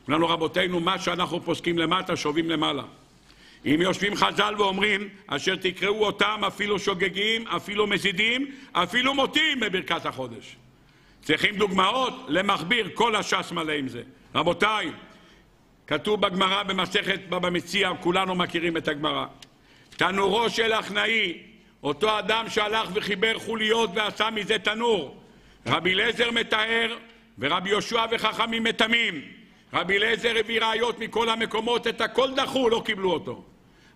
אומרים לנו רבותינו, מה שאנחנו פוסקים למטה שווים למעלה. אם יושבים חז"ל ואומרים, אשר תקראו אותם אפילו שוגגים, אפילו מזידים, אפילו מותים בברכת החודש. צריכים דוגמאות למכביר, כל הש"ס מלא עם זה. רבותיי, כתוב בגמרא במסכת בבא מציע, כולנו מכירים את הגמרא. תנורו של אחנאי, אותו אדם שהלך וחיבר חוליות ועשה מזה תנור. רבי אליעזר מתאר, ורבי יהושע וחכמים מתמים. רבי אליעזר הביא ראיות מכל המקומות, את הכל דחו, לא קיבלו אותו.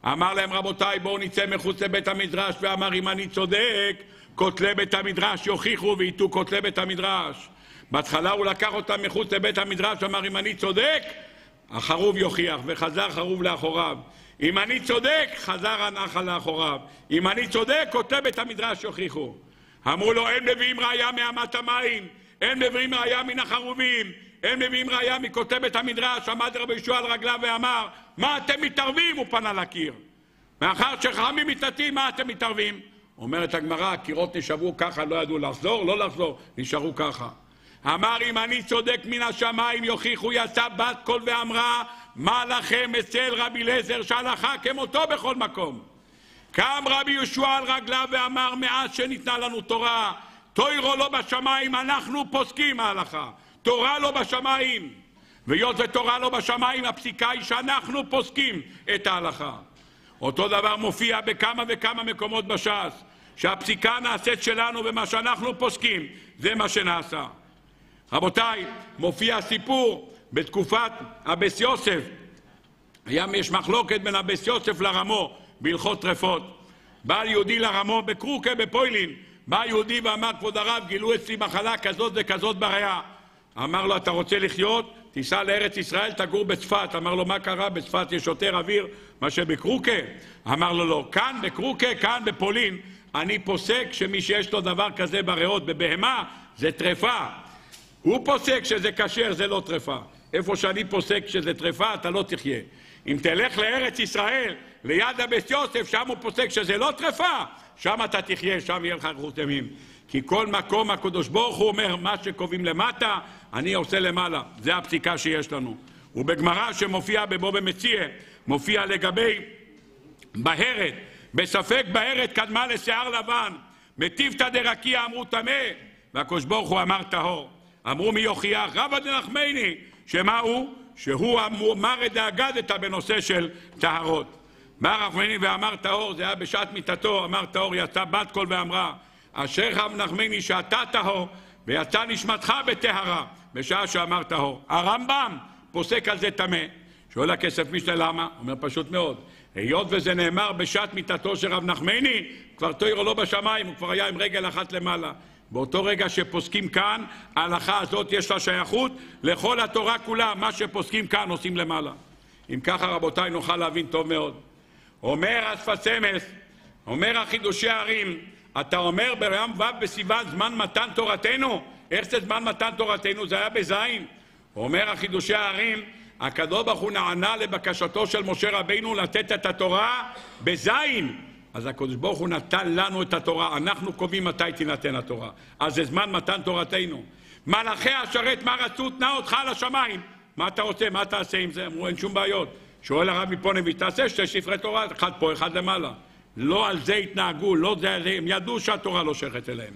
אמר להם, רבותיי, בואו נצא מחוץ לבית המדרש, ואמר, אם אני צודק, כותלי בית המדרש יוכיחו וייתו כותלי בית המדרש. בהתחלה הוא לקח אותם מחוץ לבית המדרש, אמר, אם אני צודק, החרוב יוכיח, וחזר חרוב לאחוריו. אם אני צודק, חזר הנחל לאחוריו. אם אני צודק, כותלי בית המדרש יוכיחו. אמרו לו, אין מביאים ראייה מאמת המים, אין מביאים ראייה מן החרובים, הם מביאים ראייה מכותב בית המדרש, עמד רבי ישוע על רגליו ואמר, מה אתם מתערבים? הוא פנה לקיר. מאחר שחכמים מתעתים, מה אתם מתערבים? אומרת הגמרא, הקירות נשארו ככה, לא ידעו לחזור, לא לחזור, נשארו ככה. אמר, אם אני צודק מן השמיים, יוכיחו יצא בת קול ואמרה, מה לכם אצל רבי אליעזר שהלכה כמותו בכל מקום. קם רבי יהושע על רגליו ואמר, מאז שניתנה לנו תורה, תוירו לא בשמיים, אנחנו פוסקים ההלכה. תורה לא בשמיים. והיות ותורה לא בשמיים, הפסיקה היא שאנחנו פוסקים את ההלכה. אותו דבר מופיע בכמה וכמה מקומות בש"ס, שהפסיקה נעשית שלנו ומה שאנחנו פוסקים, זה מה שנעשה. רבותיי, מופיע סיפור בתקופת הבס יוסף, היה יש מחלוקת בין הבס יוסף לרמו בהלכות טרפות. בא יהודי לרמו בקרוקה בפוילין, בא יהודי ואמר, כבוד הרב, גילו אצלי מחלה כזאת וכזאת בריאה. אמר לו, אתה רוצה לחיות? תיסע לארץ ישראל, תגור בצפת. אמר לו, מה קרה? בצפת יש יותר אוויר מאשר בקרוקה? אמר לו, לא. כאן בקרוקה, כאן בפולין, אני פוסק שמי שיש לו דבר כזה בריאות, בבהמה, זה טרפה. הוא פוסק שזה כשר, זה לא טרפה. איפה שאני פוסק שזה טרפה, אתה לא תחיה. אם תלך לארץ ישראל, ליד הבית יוסף, שם הוא פוסק שזה לא טרפה, שם אתה תחיה, שם יהיה לך אריכות ימים. כי כל מקום הקדוש ברוך הוא אומר, מה שקובעים למטה, אני עושה למעלה. זה הפסיקה שיש לנו. ובגמרא שמופיע בבוא במציע, מופיע לגבי בהרת, בספק בהרת קדמה לשיער לבן, מטיבתא דרקיע אמרו טמא, והקדוש ברוך הוא אמר טהור. אמרו מי יוכיח? רבא דנחמני, שמה הוא? שהוא אמר את דאגדתא בנושא של טהרות. בא רחמני ואמר טהור, זה היה בשעת מיתתו, אמר טהור, יצא בת קול ואמרה, אשר רב נחמני שאתה טהור, ויצא נשמתך בטהרה, בשעה שאמר טהור. הרמב"ם פוסק על זה טמא. שואל הכסף משנה למה? אומר פשוט מאוד. היות וזה נאמר בשעת מיתתו של רב נחמני, כבר תוירו לא בשמיים, הוא כבר היה עם רגל אחת למעלה. באותו רגע שפוסקים כאן, ההלכה הזאת יש לה שייכות לכל התורה כולה, מה שפוסקים כאן עושים למעלה. אם ככה רבותיי נוכל להבין טוב מאוד. אומר אספס אמס, אומר החידושי הערים, אתה אומר ביום ו' בסיוון זמן מתן תורתנו? איך זה זמן מתן תורתנו? זה היה בזין. אומר החידושי הערים, הקדוש ברוך הוא נענה לבקשתו של משה רבינו לתת את התורה בזין. אז הקדוש ברוך הוא נתן לנו את התורה, אנחנו קובעים מתי תינתן התורה. אז זה זמן מתן תורתנו. מלאכי השרת, מה רצו? תנע אותך על השמיים. מה אתה רוצה? מה תעשה עם זה? אמרו, אין שום בעיות. שואל הרב מפונביץ', תעשה שתי ספרי תורה, אחד פה, אחד למעלה. לא על זה התנהגו, לא זה, הם ידעו שהתורה לא שייכת אליהם.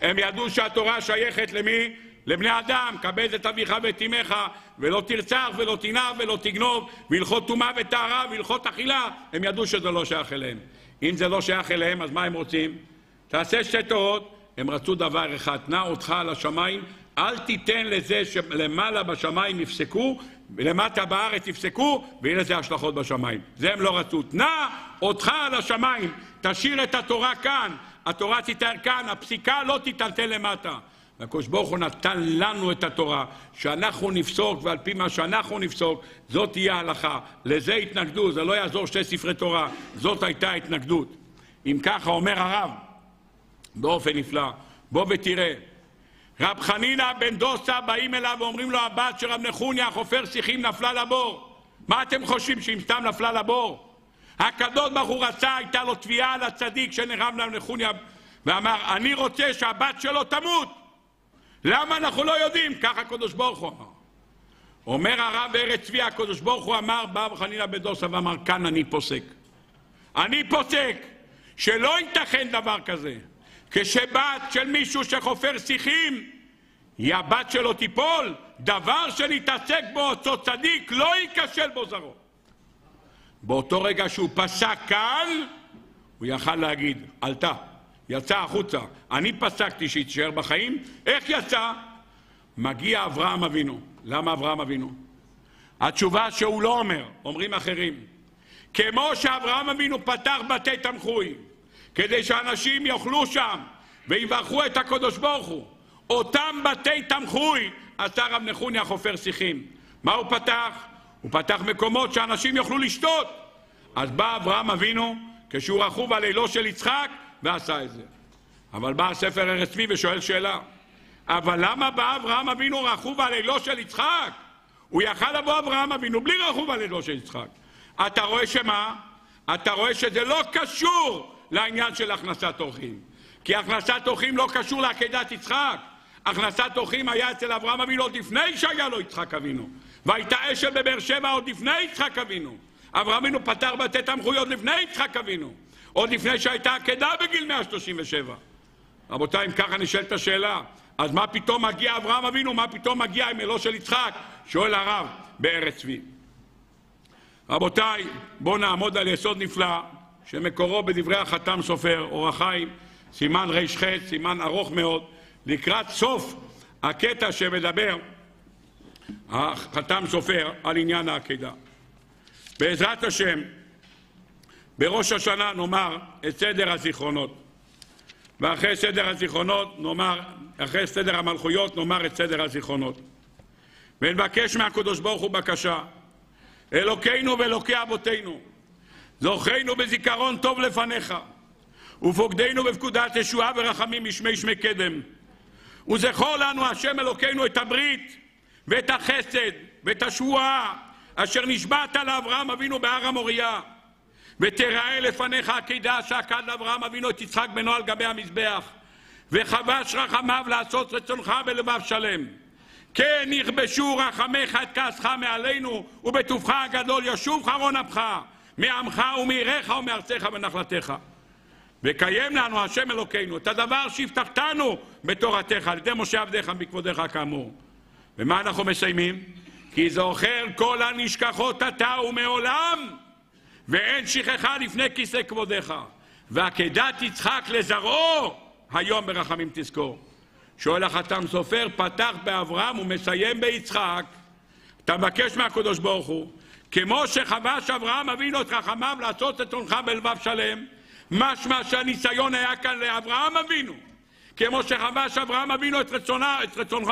הם ידעו שהתורה שייכת למי? לבני אדם, כבד את אביך ואת אמך, ולא תרצח ולא תנאף ולא תגנוב, והלכות טומאה וטהרה והלכות אכילה, הם ידעו שזה לא שייך אליהם. אם זה לא שייך אליהם, אז מה הם רוצים? תעשה שתי תורות, הם רצו דבר אחד, נע אותך על השמיים, אל תיתן לזה שלמעלה בשמיים יפסקו, ולמטה בארץ יפסקו, ויהיה לזה השלכות בשמיים. זה הם לא רצו. נע אותך על השמיים, תשאיר את התורה כאן, התורה תיתאר כאן, הפסיקה לא תיטלטל למטה. והקדוש ברוך הוא נתן לנו את התורה, שאנחנו נפסוק, ועל פי מה שאנחנו נפסוק, זאת תהיה ההלכה. לזה התנגדו, זה לא יעזור שתי ספרי תורה, זאת הייתה התנגדות. אם ככה אומר הרב, באופן נפלא, בוא ותראה, רב חנינא בן דוסה באים אליו ואומרים לו הבת של רב נחוניה חופר שיחים נפלה לבור. מה אתם חושבים שהיא סתם נפלה לבור? הקדוש ברוך הוא רצה, הייתה לו תביעה על הצדיק שנחם לרב נחוניה ואמר אני רוצה שהבת שלו תמות למה אנחנו לא יודעים? ככה הקדוש ברוך הוא אמר. אומר הרב ארץ צבי, הקדוש ברוך הוא אמר, בא חנינא בן דוסה ואמר, כאן אני פוסק. אני פוסק שלא ייתכן דבר כזה. כשבת של מישהו שחופר שיחים, היא הבת שלו תיפול, דבר שנתעסק בו אותו צדיק, לא ייכשל בו זרו. באותו רגע שהוא פסק כאן, הוא יכל להגיד, עלתה. יצא החוצה. אני פסקתי שהיא תישאר בחיים, איך יצא? מגיע אברהם אבינו. למה אברהם אבינו? התשובה שהוא לא אומר, אומרים אחרים. כמו שאברהם אבינו פתח בתי תמחוי, כדי שאנשים יאכלו שם ויברכו את הקדוש ברוך הוא, אותם בתי תמחוי עשה רב נחוניה חופר שיחים. מה הוא פתח? הוא פתח מקומות שאנשים יוכלו לשתות. אז בא אברהם אבינו, כשהוא רכוב על אלו של יצחק, ועשה את זה. אבל בא הספר ארץ צבי ושואל שאלה, אבל למה בא אברהם אבינו רכוב על אלו של יצחק? הוא יכל לבוא אברהם אבינו בלי רכוב על אלו של יצחק. אתה רואה שמה? אתה רואה שזה לא קשור לעניין של הכנסת אורחים. כי הכנסת אורחים לא קשור לעקדת יצחק. הכנסת אורחים היה אצל אברהם אבינו עוד לפני שהיה לו יצחק אבינו. והייתה אשל בבאר שבע עוד לפני יצחק אבינו. אברהם אבינו פתר בתי תמחויות לפני יצחק אבינו. עוד לפני שהייתה עקדה בגיל 137. רבותיי, אם ככה נשאלת השאלה, אז מה פתאום מגיע אברהם אבינו, מה פתאום מגיע עם אלו של יצחק? שואל הרב בארץ צבי. רבותיי, בואו נעמוד על יסוד נפלא, שמקורו בדברי החתם סופר, אור החיים, סימן ר"ח, סימן ארוך מאוד, לקראת סוף הקטע שמדבר החתם סופר על עניין העקדה. בעזרת השם, בראש השנה נאמר את סדר הזיכרונות. ואחרי סדר הזיכרונות נאמר, אחרי סדר המלכויות נאמר את סדר הזיכרונות. ונבקש מהקדוש ברוך הוא בקשה, אלוקינו ואלוקי אבותינו, זוכרנו בזיכרון טוב לפניך, ופוקדנו בפקודת ישועה ורחמים משמי שמי קדם. וזכור לנו השם אלוקינו את הברית ואת החסד ואת השבועה אשר נשבעת לאברהם אבינו בהר המוריה. ותראה לפניך עקידה שעקד לאברהם אבינו את יצחק בנו על גבי המזבח. וחבש רחמיו לעשות רצונך בלבב שלם. כן יכבשו רחמך את כעסך מעלינו, ובטובך הגדול ישוב חרון אפך, מעמך ומעירך ומארצך ונחלתך. וקיים לנו השם אלוקינו את הדבר שהבטחתנו בתורתך על ידי משה עבדיך בכבודיך כאמור. ומה אנחנו מסיימים? כי זוכר כל הנשכחות אתה ומעולם ואין שכחה לפני כיסא כבודיך ועקדת יצחק לזרעו היום ברחמים תזכור. שואל החתם סופר, פתח באברהם ומסיים ביצחק. אתה מבקש מהקדוש ברוך הוא, כמו שחבש אברהם אבינו את רחמיו לעשות את עונך בלבב שלם, משמע שהניסיון היה כאן לאברהם אבינו. כמו שחבש אברהם אבינו את, רצונה, את, רצונו,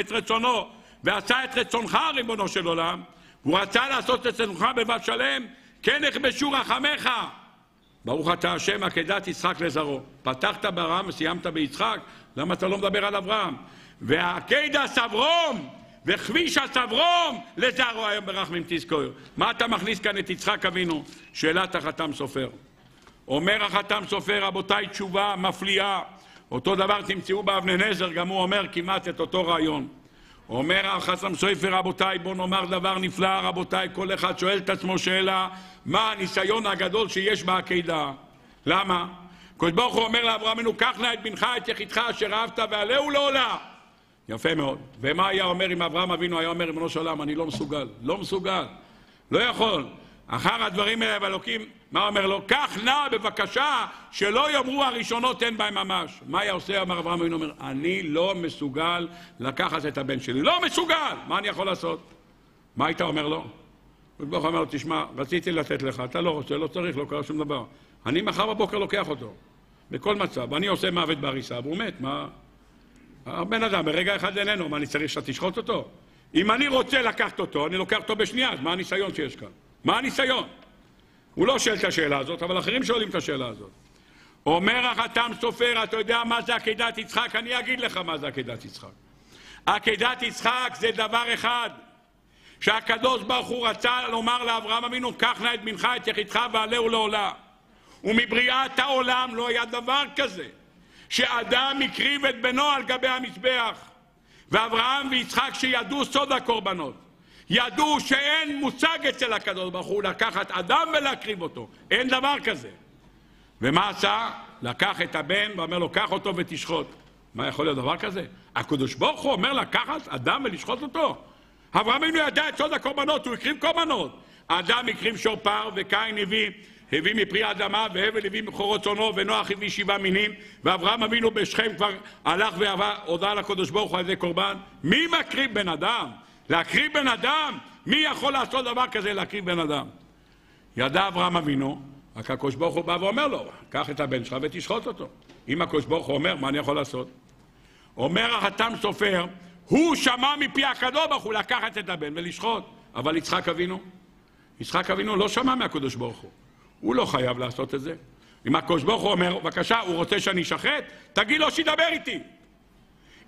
את רצונו ועשה את רצונך, ריבונו של עולם, הוא רצה לעשות את רצונך בלבב שלם, כן יכבשו רחמך. ברוך אתה השם עקדת יצחק לזרעו. פתחת באברהם וסיימת ביצחק, למה אתה לא מדבר על אברהם? ועקדה סברום וכבישה סברום לזרעו היום ברחמים תזכור. מה אתה מכניס כאן את יצחק אבינו? שאלת החתם סופר. אומר החתם סופר, רבותיי, תשובה מפליאה. אותו דבר תמצאו באבני נזר, גם הוא אומר כמעט את אותו רעיון. אומר החסם סופר, רבותיי, בואו נאמר דבר נפלא, רבותיי, כל אחד שואל את עצמו שאלה, מה הניסיון הגדול שיש בעקידה? למה? הקדוש ברוך הוא אומר לאברהם אבינו, קח נא את בנך, את יחידך אשר אהבת ועלהו לעולה. יפה מאוד. ומה היה אומר אם אברהם אבינו היה אומר, ריבונו של עולם, אני לא מסוגל. לא מסוגל. לא יכול. אחר הדברים האלה, ואלוקים, מה אומר לו? קח נא בבקשה, שלא יאמרו הראשונות אין בהם ממש. מה היה עושה? אמר אברהם אבינו, אומר, אני לא מסוגל לקחת את הבן שלי. לא מסוגל! מה אני יכול לעשות? מה היית אומר לו? ברוך אומר לו, תשמע, רציתי לתת לך, אתה לא רוצה, לא צריך, לא קרה שום דבר. אני מחר בבוקר לוקח אותו, בכל מצב. אני עושה מוות בעריסה, והוא מת, מה... הבן אדם ברגע אחד איננו, מה אני צריך שאתה תשחוט אותו? אם אני רוצה לקחת אותו, אני לוקח אותו בשנייה, אז מה הניסיון שיש כאן? מה הניסיון? הוא לא שואל את השאלה הזאת, אבל אחרים שואלים את השאלה הזאת. אומר החתם סופר, אתה יודע מה זה עקדת יצחק? אני אגיד לך מה זה עקדת יצחק. עקדת יצחק זה דבר אחד, שהקדוש ברוך הוא רצה לומר לאברהם אבינו, קח נא את בנך, את יחידך ועלהו לעולה. ומבריאת העולם לא היה דבר כזה, שאדם הקריב את בנו על גבי המזבח. ואברהם ויצחק שידעו סוד הקורבנות, ידעו שאין מושג אצל הקדוש ברוך הוא לקחת אדם ולהקריב אותו, אין דבר כזה. ומה עשה? לקח את הבן ואומר לו, קח אותו ותשחוט. מה יכול להיות דבר כזה? הקדוש ברוך הוא אומר לקחת אדם ולשחוט אותו? אברהם אבינו ידע את סוד הקורבנות, הוא הקריב קורבנות. האדם הקריב שופר וקין הביא, הביא מפרי אדמה, והבל הביא מכורות צונו, ונוח הביא שבעה מינים, ואברהם אבינו בשכם כבר הלך והודה לקדוש ברוך הוא על ידי קורבן. מי מקריב בן אדם? להקריב בן אדם? מי יכול לעשות דבר כזה להקריב בן אדם? ידע אברהם אבינו, רק הקדוש ברוך הוא בא ואומר לו, קח את הבן שלך ותשחוט אותו. אם הקדוש ברוך הוא אומר, מה אני יכול לעשות? אומר החתם סופר, הוא שמע מפי הקדוש ברוך הוא לקחת את הבן ולשחוט. אבל יצחק אבינו, יצחק אבינו לא שמע מהקדוש ברוך הוא. הוא לא חייב לעשות את זה. אם הקדוש ברוך הוא אומר, בבקשה, הוא רוצה שאני אשחט? תגיד לו שידבר איתי.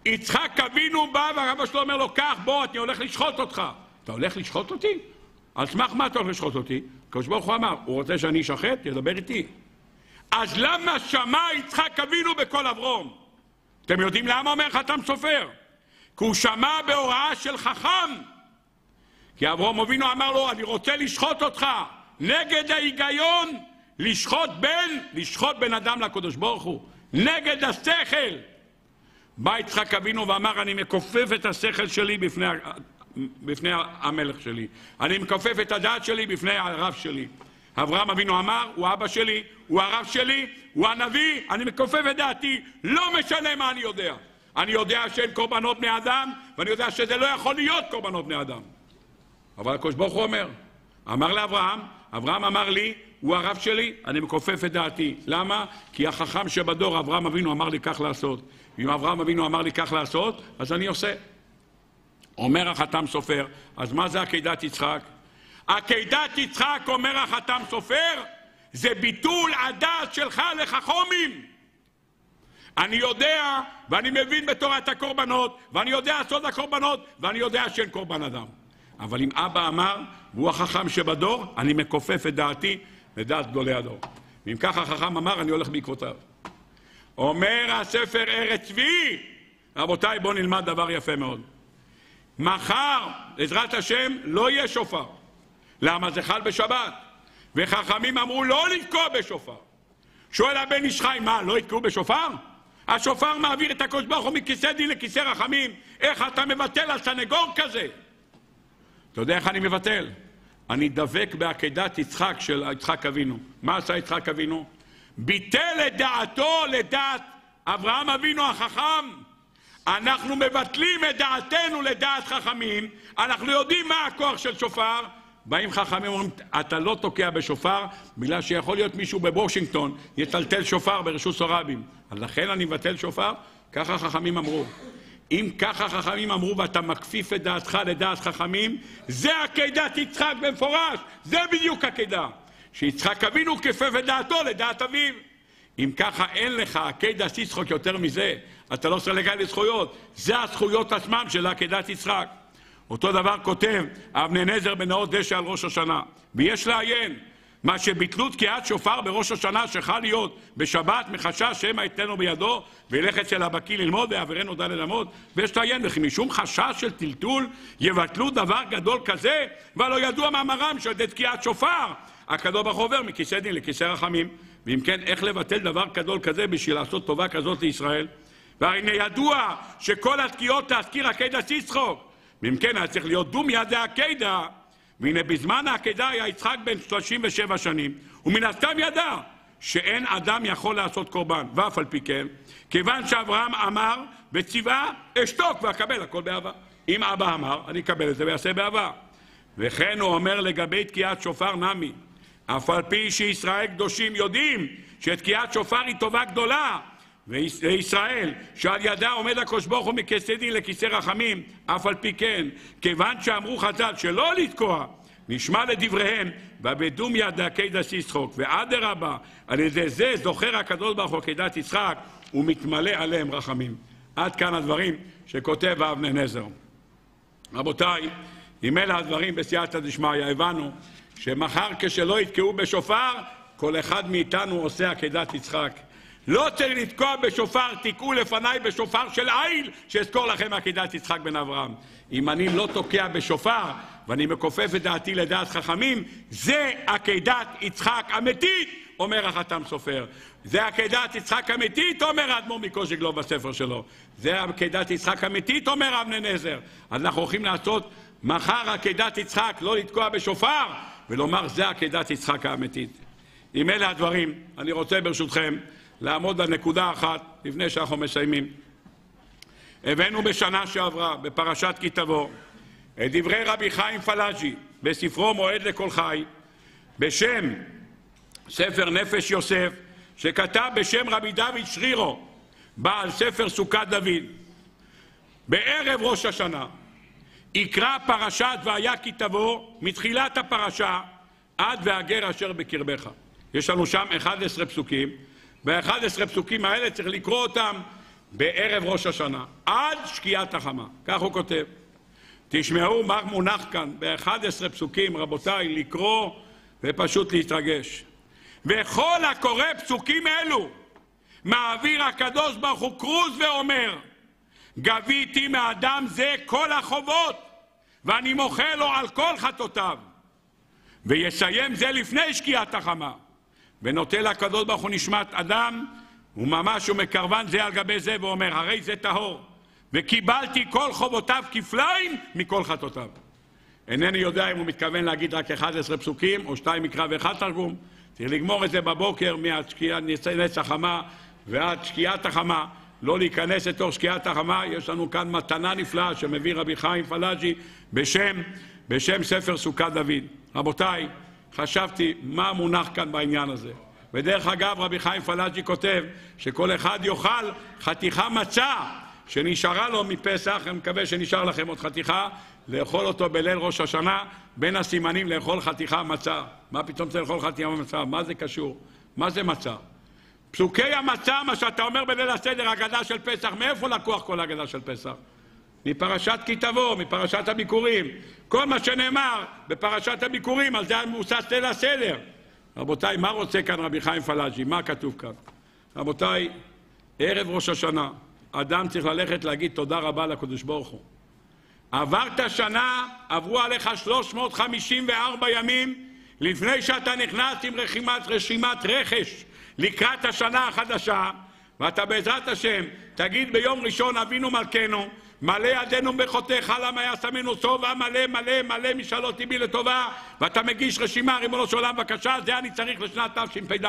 יצחק אבינו בא והרבא שלו אומר לו, קח, בוא, אני הולך לשחוט אותך. אתה הולך לשחוט אותי? על סמך מה אתה הולך לשחוט אותי? הקדוש ברוך הוא אמר, הוא רוצה שאני אשחט? ידבר איתי. אז למה שמע יצחק אבינו בקול אברום? אתם יודעים למה אומר חתם סופר? כי הוא שמע בהוראה של חכם. כי אברום אבינו אמר לו, אני רוצה לשחוט אותך. נגד ההיגיון, לשחוט בן, לשחוט בן אדם לקדוש ברוך הוא. נגד השכל. בא יצחק אבינו ואמר, אני מכופף את השכל שלי בפני, בפני המלך שלי. אני מכופף את הדעת שלי בפני הרב שלי. אברהם אבינו אמר, הוא אבא שלי, הוא הרב שלי, הוא הנביא, אני מכופף את דעתי, לא משנה מה אני יודע. אני יודע שאין קורבנות בני אדם, ואני יודע שזה לא יכול להיות קורבנות בני אדם. אבל הקדוש ברוך הוא אומר, אמר לאברהם, אברהם אמר לי, הוא הרב שלי, אני מכופף את דעתי. למה? כי החכם שבדור, אברהם אבינו אמר לי כך לעשות. ואם אברהם אבינו אמר לי כך לעשות, אז אני עושה. אומר החתם סופר, אז מה זה עקדת יצחק? עקדת יצחק, אומר החתם סופר, זה ביטול הדעת שלך לחכומים. אני יודע ואני מבין בתורת הקורבנות, ואני יודע סוד הקורבנות, ואני יודע שאין קורבן אדם. אבל אם אבא אמר, והוא החכם שבדור, אני מכופף את דעתי לדעת גדולי הדור. ואם ככה החכם אמר, אני הולך בעקבותיו. אומר הספר ארץ צבי, רבותיי, בואו נלמד דבר יפה מאוד. מחר, בעזרת השם, לא יהיה שופר. למה? זה חל בשבת. וחכמים אמרו לא לתקוע בשופר. שואל הבן איש חי, מה, לא יתקעו בשופר? השופר מעביר את הקדוש ברוך הוא מכיסא דין לכיסא רחמים. איך אתה מבטל על סנגור כזה? אתה יודע איך אני מבטל? אני דבק בעקדת יצחק של יצחק אבינו. מה עשה יצחק אבינו? ביטל את דעתו לדעת אברהם אבינו החכם. אנחנו מבטלים את דעתנו לדעת חכמים, אנחנו יודעים מה הכוח של שופר, באים חכמים ואומרים, אתה לא תוקע בשופר, בגלל שיכול להיות מישהו בוושינגטון יטלטל שופר ברשות סורבים. אז לכן אני מבטל שופר? ככה חכמים אמרו. אם ככה חכמים אמרו ואתה מכפיף את דעתך לדעת חכמים, זה עקדת יצחק במפורש, זה בדיוק עקדה. שיצחק אבינו כפף את דעתו לדעת אביו. אם ככה אין לך עקדת יצחק יותר מזה, אתה לא צריך לגלל זכויות. זה הזכויות עצמם של עקדת יצחק. אותו דבר כותב אבני נזר בנאות דשא על ראש השנה. ויש לעיין, מה שביטלו תקיעת שופר בראש השנה שחל להיות בשבת מחשש שמא יתנו בידו וילך אצל הבקיא ללמוד ויעברנו ד' אמות ויש לעיין וכי משום חשש של טלטול יבטלו דבר גדול כזה ולא ידוע מאמרם של תקיעת שופר הקדוש ברוך הוא עובר מכיסא דין לכיסא רחמים. ואם כן איך לבטל דבר גדול כזה בשביל לעשות טובה כזאת לישראל? והרי ידוע שכל התקיעות להזכיר עקדה סיסחוק ואם כן היה צריך להיות דומיה דעקדה והנה בזמן העקדה היה יצחק בן 37 שנים ומן הסתם ידע שאין אדם יכול לעשות קורבן ואף על פי כן כיוון שאברהם אמר וציווה אשתוק ואקבל הכל באהבה. אם אבא אמר אני אקבל את זה ואעשה באהבה. וכן הוא אומר לגבי תקיעת שופר נמי אף על פי שישראל קדושים יודעים שתקיעת שופר היא טובה גדולה וישראל, שעל ידה עומד הקדוש ברוך הוא מכיסא דין לכיסא רחמים, אף על פי כן, כיוון שאמרו חז"ל שלא לתקוע, נשמע לדבריהם, ובדום יד עקדה סיסחוק, ואדרבה, על ידי זה זוכר הקדוש ברוך הוא עקדת יצחק, ומתמלא עליהם רחמים. עד כאן הדברים שכותב אבני נזר. רבותיי, אם אלה הדברים בסייעתא דשמיא, הבנו שמחר כשלא יתקעו בשופר, כל אחד מאיתנו עושה עקדת יצחק. לא צריך לתקוע בשופר, תקעו לפניי בשופר של איל, שאזכור לכם עקדת יצחק בן אברהם. אם אני לא תוקע בשופר, ואני מכופף את דעתי לדעת חכמים, זה עקדת יצחק אמיתית, אומר החתם סופר. זה עקדת יצחק אמיתית, אומר האדמו"ר מקוז'גלו בספר שלו. זה עקדת יצחק אמיתית, אומר אבני נזר. אנחנו הולכים לעשות מחר עקדת יצחק, לא לתקוע בשופר, ולומר זה עקדת יצחק האמיתית. אם אלה הדברים, אני רוצה ברשותכם לעמוד על נקודה אחת לפני שאנחנו מסיימים. הבאנו בשנה שעברה, בפרשת כי תבוא, את דברי רבי חיים פלאג'י בספרו מועד לכל חי, בשם ספר נפש יוסף, שכתב בשם רבי דוד שרירו, בעל ספר סוכת דוד. בערב ראש השנה יקרא פרשת והיה כי תבוא מתחילת הפרשה עד והגר אשר בקרבך. יש לנו שם 11 פסוקים ב-11 פסוקים האלה צריך לקרוא אותם בערב ראש השנה, עד שקיעת החמה. כך הוא כותב. תשמעו מה מונח כאן ב-11 פסוקים, רבותיי, לקרוא ופשוט להתרגש. וכל הקורא פסוקים אלו, מעביר הקדוש ברוך הוא כרוז ואומר, גביתי מאדם זה כל החובות, ואני מוחה לו על כל חטאותיו. ויסיים זה לפני שקיעת החמה. ונוטה לקדוש ברוך הוא נשמת אדם, וממש הוא מקרבן זה על גבי זה ואומר, הרי זה טהור, וקיבלתי כל חובותיו כפליים מכל חטאותיו. אינני יודע אם הוא מתכוון להגיד רק 11 פסוקים, או שתיים מקרא ואחד תרגום. צריך לגמור את זה בבוקר, נס החמה ועד שקיעת החמה. לא להיכנס לתוך שקיעת החמה, יש לנו כאן מתנה נפלאה שמביא רבי חיים פלאג'י בשם בשם ספר סוכת דוד. רבותיי, חשבתי מה מונח כאן בעניין הזה. ודרך אגב, רבי חיים פלאג'י כותב שכל אחד יאכל חתיכה מצה שנשארה לו מפסח, אני מקווה שנשאר לכם עוד חתיכה, לאכול אותו בליל ראש השנה, בין הסימנים לאכול חתיכה מצה. מה פתאום צריך לאכול חתיכה מצה? מה זה קשור? מה זה מצה? פסוקי המצה, מה שאתה אומר בליל הסדר, הגדה של פסח, מאיפה לקוח כל הגדה של פסח? מפרשת כי תבוא, מפרשת הביקורים. כל מה שנאמר בפרשת הביקורים, על זה מבוסס ליל הסדר. רבותיי, מה רוצה כאן רבי חיים פלאג'י? מה כתוב כאן? רבותיי, ערב ראש השנה, אדם צריך ללכת להגיד תודה רבה לקדוש ברוך הוא. עברת שנה, עברו עליך 354 ימים לפני שאתה נכנס עם רשימת, רשימת רכש לקראת השנה החדשה, ואתה בעזרת השם תגיד ביום ראשון אבינו מלכנו מלא ידינו בחותיך למה ישמנו טובה מלא מלא מלא משאלות ליבי לטובה ואתה מגיש רשימה ריבונו של עולם בבקשה זה אני צריך לשנת תשפ"ד.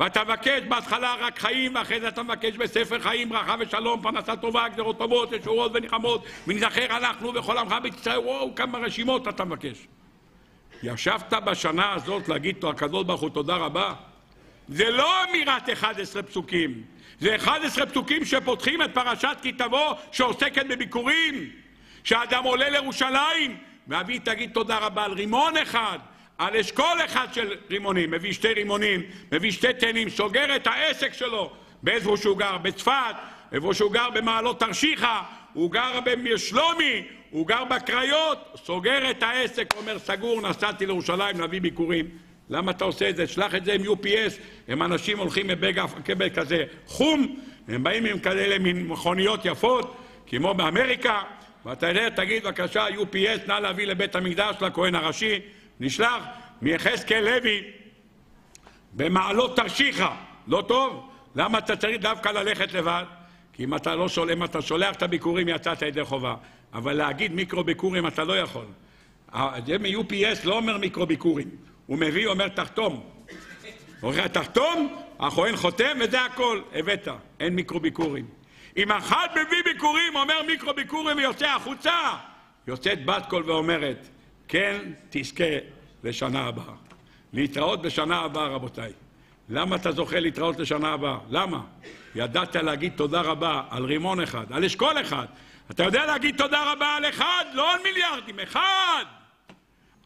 ואתה מבקש בהתחלה רק חיים ואחרי זה אתה מבקש בספר חיים ברכה ושלום פרנסה טובה גדרות טובות ישועות ונחמות ונזכר אנחנו וכל עמך בישראל וואו כמה רשימות אתה מבקש. ישבת בשנה הזאת להגיד הקדוש ברוך הוא תודה רבה זה לא אמירת 11 פסוקים זה 11 פסוקים שפותחים את פרשת כי תבוא שעוסקת בביקורים שאדם עולה לירושלים ואבי תגיד תודה רבה על רימון אחד על אשכול אחד של רימונים, מביא שתי רימונים, מביא שתי תנים, סוגר את העסק שלו באיפה שהוא גר, בצפת, איפה שהוא גר במעלות תרשיחא, הוא גר בשלומי, הוא גר בקריות, סוגר את העסק, אומר סגור, נסעתי לירושלים להביא ביקורים. למה אתה עושה את זה? שלח את זה עם UPS, הם אנשים הולכים בבגע כזה חום, הם באים עם כאלה מין מכוניות יפות, כמו באמריקה, ואתה יודע, תגיד בבקשה, UPS, נא להביא לבית המקדש לכהן הראשי, נשלח מיחזקאל לוי במעלות תרשיחא, לא טוב? למה אתה צריך דווקא ללכת לבד? כי אם אתה, לא שול... אם אתה שולח את הביקורים יצאת ידי חובה, אבל להגיד מיקרו ביקורים אתה לא יכול. זה מ-UPS לא אומר מיקרו ביקורים, הוא מביא, אומר תחתום. אומר תחתום, הכהן חותם וזה הכל, הבאת, אין מיקרו ביקורים. אם אחד מביא ביקורים, אומר מיקרו ביקורים ויוצא החוצה, יוצאת בת קול ואומרת, כן תזכה לשנה הבאה. להתראות בשנה הבאה, רבותיי. למה אתה זוכה להתראות לשנה הבאה? למה? ידעת להגיד תודה רבה על רימון אחד, על אשכול אחד. אתה יודע להגיד תודה רבה על אחד, לא על מיליארדים, אחד!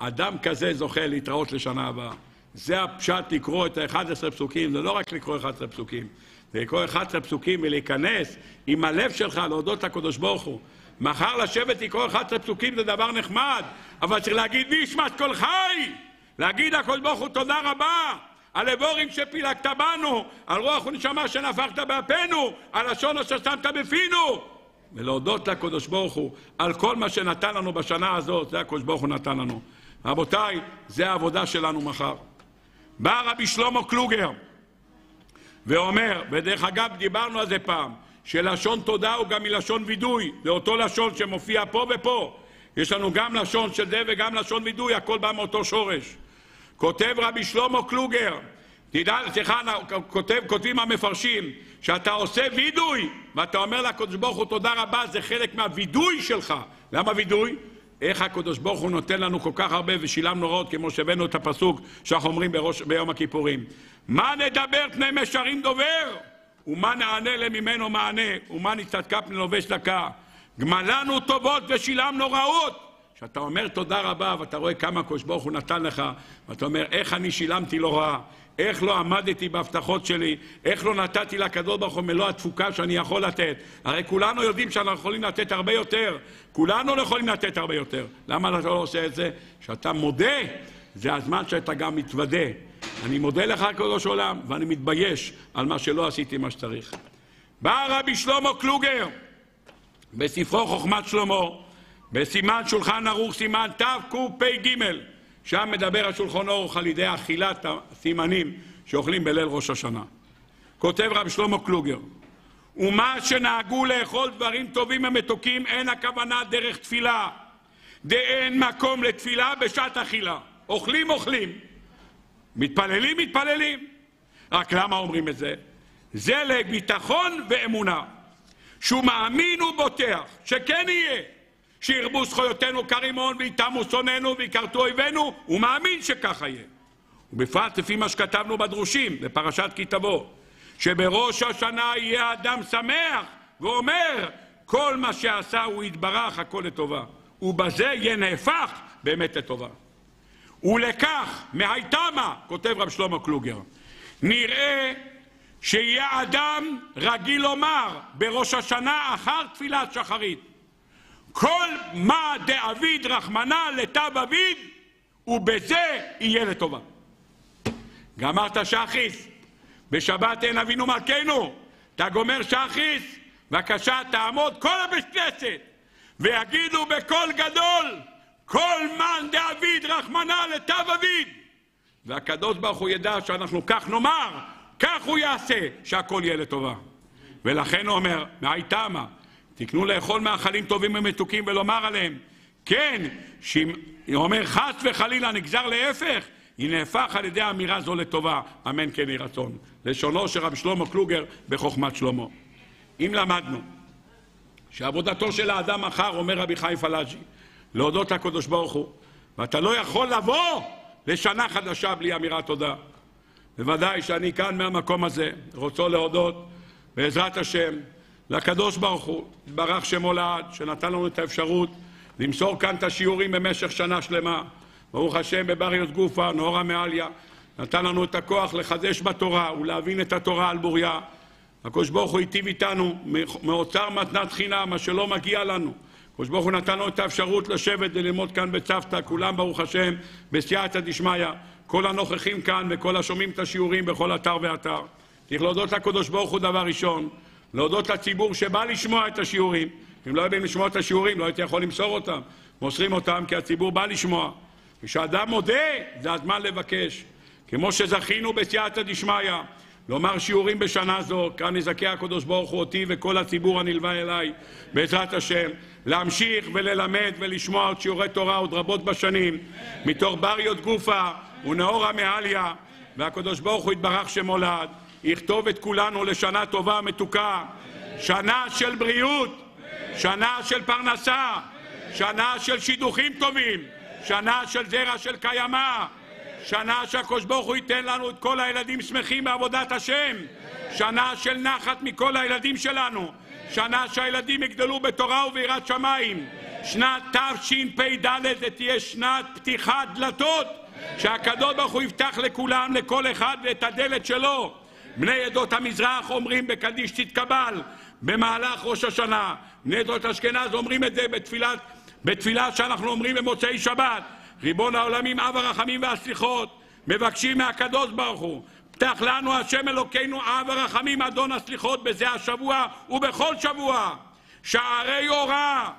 אדם כזה זוכה להתראות לשנה הבאה. זה הפשט לקרוא את ה-11 פסוקים, זה לא רק לקרוא 11 פסוקים, זה לקרוא 11 פסוקים ולהיכנס עם הלב שלך להודות לקדוש ברוך הוא. מחר לשבת לקרוא 11 פסוקים זה דבר נחמד, אבל צריך להגיד נשמת כל חי! להגיד הקדוש ברוך הוא תודה רבה על אבורים שפילגת בנו, על רוח ונשמה שנפחת באפינו, על לשון אשר שמת בפינו. ולהודות לקדוש ברוך הוא על כל מה שנתן לנו בשנה הזאת, זה הקדוש ברוך הוא נתן לנו. רבותיי, זה העבודה שלנו מחר. בא רבי שלמה קלוגר ואומר, ודרך אגב דיברנו על זה פעם, שלשון תודה הוא גם מלשון וידוי, זה אותו לשון שמופיע פה ופה. יש לנו גם לשון של זה וגם לשון וידוי, הכל בא מאותו שורש. כותב רבי שלמה קלוגר, תדע, סליחה, כותב, כותבים המפרשים, שאתה עושה וידוי ואתה אומר לקדוש ברוך הוא תודה רבה, זה חלק מהווידוי שלך. למה וידוי? איך הקדוש ברוך הוא נותן לנו כל כך הרבה ושילמנו רעות, כמו שהבאנו את הפסוק שאנחנו אומרים בראש, ביום הכיפורים. מה נדבר פני משרים דובר? ומה נענה לממנו מענה? ומה נצדקה פני לובש דקה? גמלנו טובות ושילמנו רעות. כשאתה אומר תודה רבה ואתה רואה כמה הקדוש ברוך הוא נתן לך, ואתה אומר איך אני שילמתי לו רעה, איך לא עמדתי בהבטחות שלי, איך לא נתתי לקדוש ברוך הוא מלוא התפוקה שאני יכול לתת. הרי כולנו יודעים שאנחנו יכולים לתת הרבה יותר. כולנו לא יכולים לתת הרבה יותר. למה אתה לא עושה את זה? כשאתה מודה, זה הזמן שאתה גם מתוודה. אני מודה לך, קדוש עולם, ואני מתבייש על מה שלא עשיתי מה שצריך. בא רבי שלמה קלוגר בספרו חוכמת שלמה, בסימן שולחן ערוך סימן תקפ"ג, שם מדבר השולחן ערוך על ידי אכילת הסימנים שאוכלים בליל ראש השנה. כותב רבי שלמה קלוגר, ומה שנהגו לאכול דברים טובים ומתוקים אין הכוונה דרך תפילה. דאין מקום לתפילה בשעת אכילה. אוכלים אוכלים, מתפללים מתפללים. רק למה אומרים את זה? זה לביטחון ואמונה. שהוא מאמין ובוטח, שכן יהיה, שירבו זכויותינו כרימון ויתמו שונאינו ויכרתו אויבינו, הוא מאמין שככה יהיה. ובפרט לפי מה שכתבנו בדרושים, בפרשת כי תבוא, שבראש השנה יהיה אדם שמח ואומר כל מה שעשה הוא יתברך הכל לטובה, ובזה יהיה נהפך באמת לטובה. ולכך, מהייתמה, כותב רב שלמה קלוגר, נראה שיהיה אדם רגיל לומר בראש השנה אחר תפילת שחרית כל מה דאביד רחמנא לטב אביד ובזה יהיה לטובה. גמרת שחיס, בשבת אין אבינו מלכנו, אתה גומר שחיס, בבקשה תעמוד כל הבית כנסת ויגידו בקול גדול כל מן דאביד רחמנא לטב אביד והקדוש ברוך הוא ידע שאנחנו כך נאמר כך הוא יעשה שהכל יהיה לטובה. ולכן הוא אומר, מאי תמה תקנו לאכול מאכלים טובים ומתוקים ולומר עליהם כן, שאם אומר חס וחלילה נגזר להפך היא נהפך על ידי אמירה זו לטובה, אמן כן יהי רצון. לשונו של רב שלמה קלוגר בחוכמת שלמה. אם למדנו שעבודתו של האדם מחר, אומר רבי חיים פלאג'י, להודות לקדוש ברוך הוא, ואתה לא יכול לבוא לשנה חדשה בלי אמירת תודה. בוודאי שאני כאן מהמקום הזה רוצה להודות בעזרת השם לקדוש ברוך הוא, ברך שמו לעד, שנתן לנו את האפשרות למסור כאן את השיעורים במשך שנה שלמה. ברוך השם בבריות גופה, נאורה מעליה, נתן לנו את הכוח לחדש בתורה ולהבין את התורה על בוריה. הקדוש ברוך הוא היטיב איתנו מאוצר מתנת חינם, מה שלא מגיע לנו. הקדוש ברוך הוא נתן לנו את האפשרות לשבת וללמוד כאן בצוותא, כולם ברוך השם בסייעתא דשמיא, כל הנוכחים כאן וכל השומעים את השיעורים בכל אתר ואתר. צריך להודות לקדוש ברוך הוא דבר ראשון, להודות לציבור שבא לשמוע את השיעורים. אם לא יודעים לשמוע את השיעורים, לא הייתי יכול למסור אותם. מוסרים אותם כי הציבור בא לשמוע. כשאדם מודה, זה הזמן לבקש. כמו שזכינו בסייעתא דשמיא, לומר שיעורים בשנה זו, כאן יזכה הקדוש ברוך הוא אותי וכל הציבור הנלווה אליי, בעזרת השם, להמשיך וללמד ולשמוע עוד שיעורי תורה עוד רבות בשנים, מתוך בריות גופה ונאורה מעליה, והקדוש ברוך הוא יתברך שמולד, יכתוב את כולנו לשנה טובה מתוקה, שנה של בריאות, שנה של פרנסה, שנה של שידוכים טובים, שנה של זרע של קיימא, שנה שהקדוש ברוך הוא ייתן לנו את כל הילדים שמחים בעבודת השם, שנה של נחת מכל הילדים שלנו, שנה שהילדים יגדלו בתורה וביראת שמיים, שנת תשפ"ד זה תהיה שנת פתיחת דלתות, שהקדוש ברוך הוא יפתח לכולם, לכל אחד ואת הדלת שלו. בני עדות המזרח אומרים בקדיש תתקבל במהלך ראש השנה, בני עדות אשכנז אומרים את זה בתפילת בתפילה שאנחנו אומרים במוצאי שבת, ריבון העולמים, אב הרחמים והסליחות, מבקשים מהקדוש ברוך הוא, פתח לנו השם אלוקינו אב הרחמים, אדון הסליחות, בזה השבוע ובכל שבוע. שערי אורה,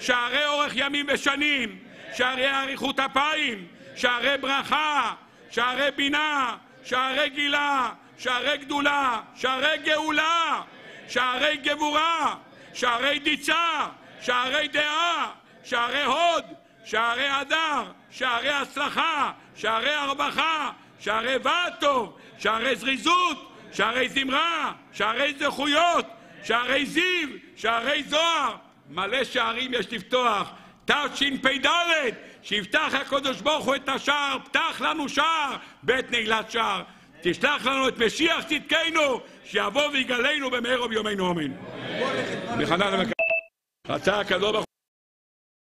שערי אורך ימים ושנים, שערי אריכות אפיים, שערי ברכה, שערי בינה, שערי גילה, שערי גדולה, שערי גאולה, שערי גבורה, שערי דיצה, שערי דעה, שערי הוד, שערי הדר, שערי הצלחה, שערי הרווחה, שערי ועד טוב, שערי זריזות, שערי זמרה, שערי זכויות, שערי זיו, שערי זוהר, מלא שערים יש לפתוח. תשפ"ד, שיפתח הקדוש ברוך הוא את השער, פתח לנו שער, בית נעילת שער. תשלח לנו את משיח צדקנו, שיבוא ויגלנו במהרה ביומנו אמן. רצה הקדוש ברוך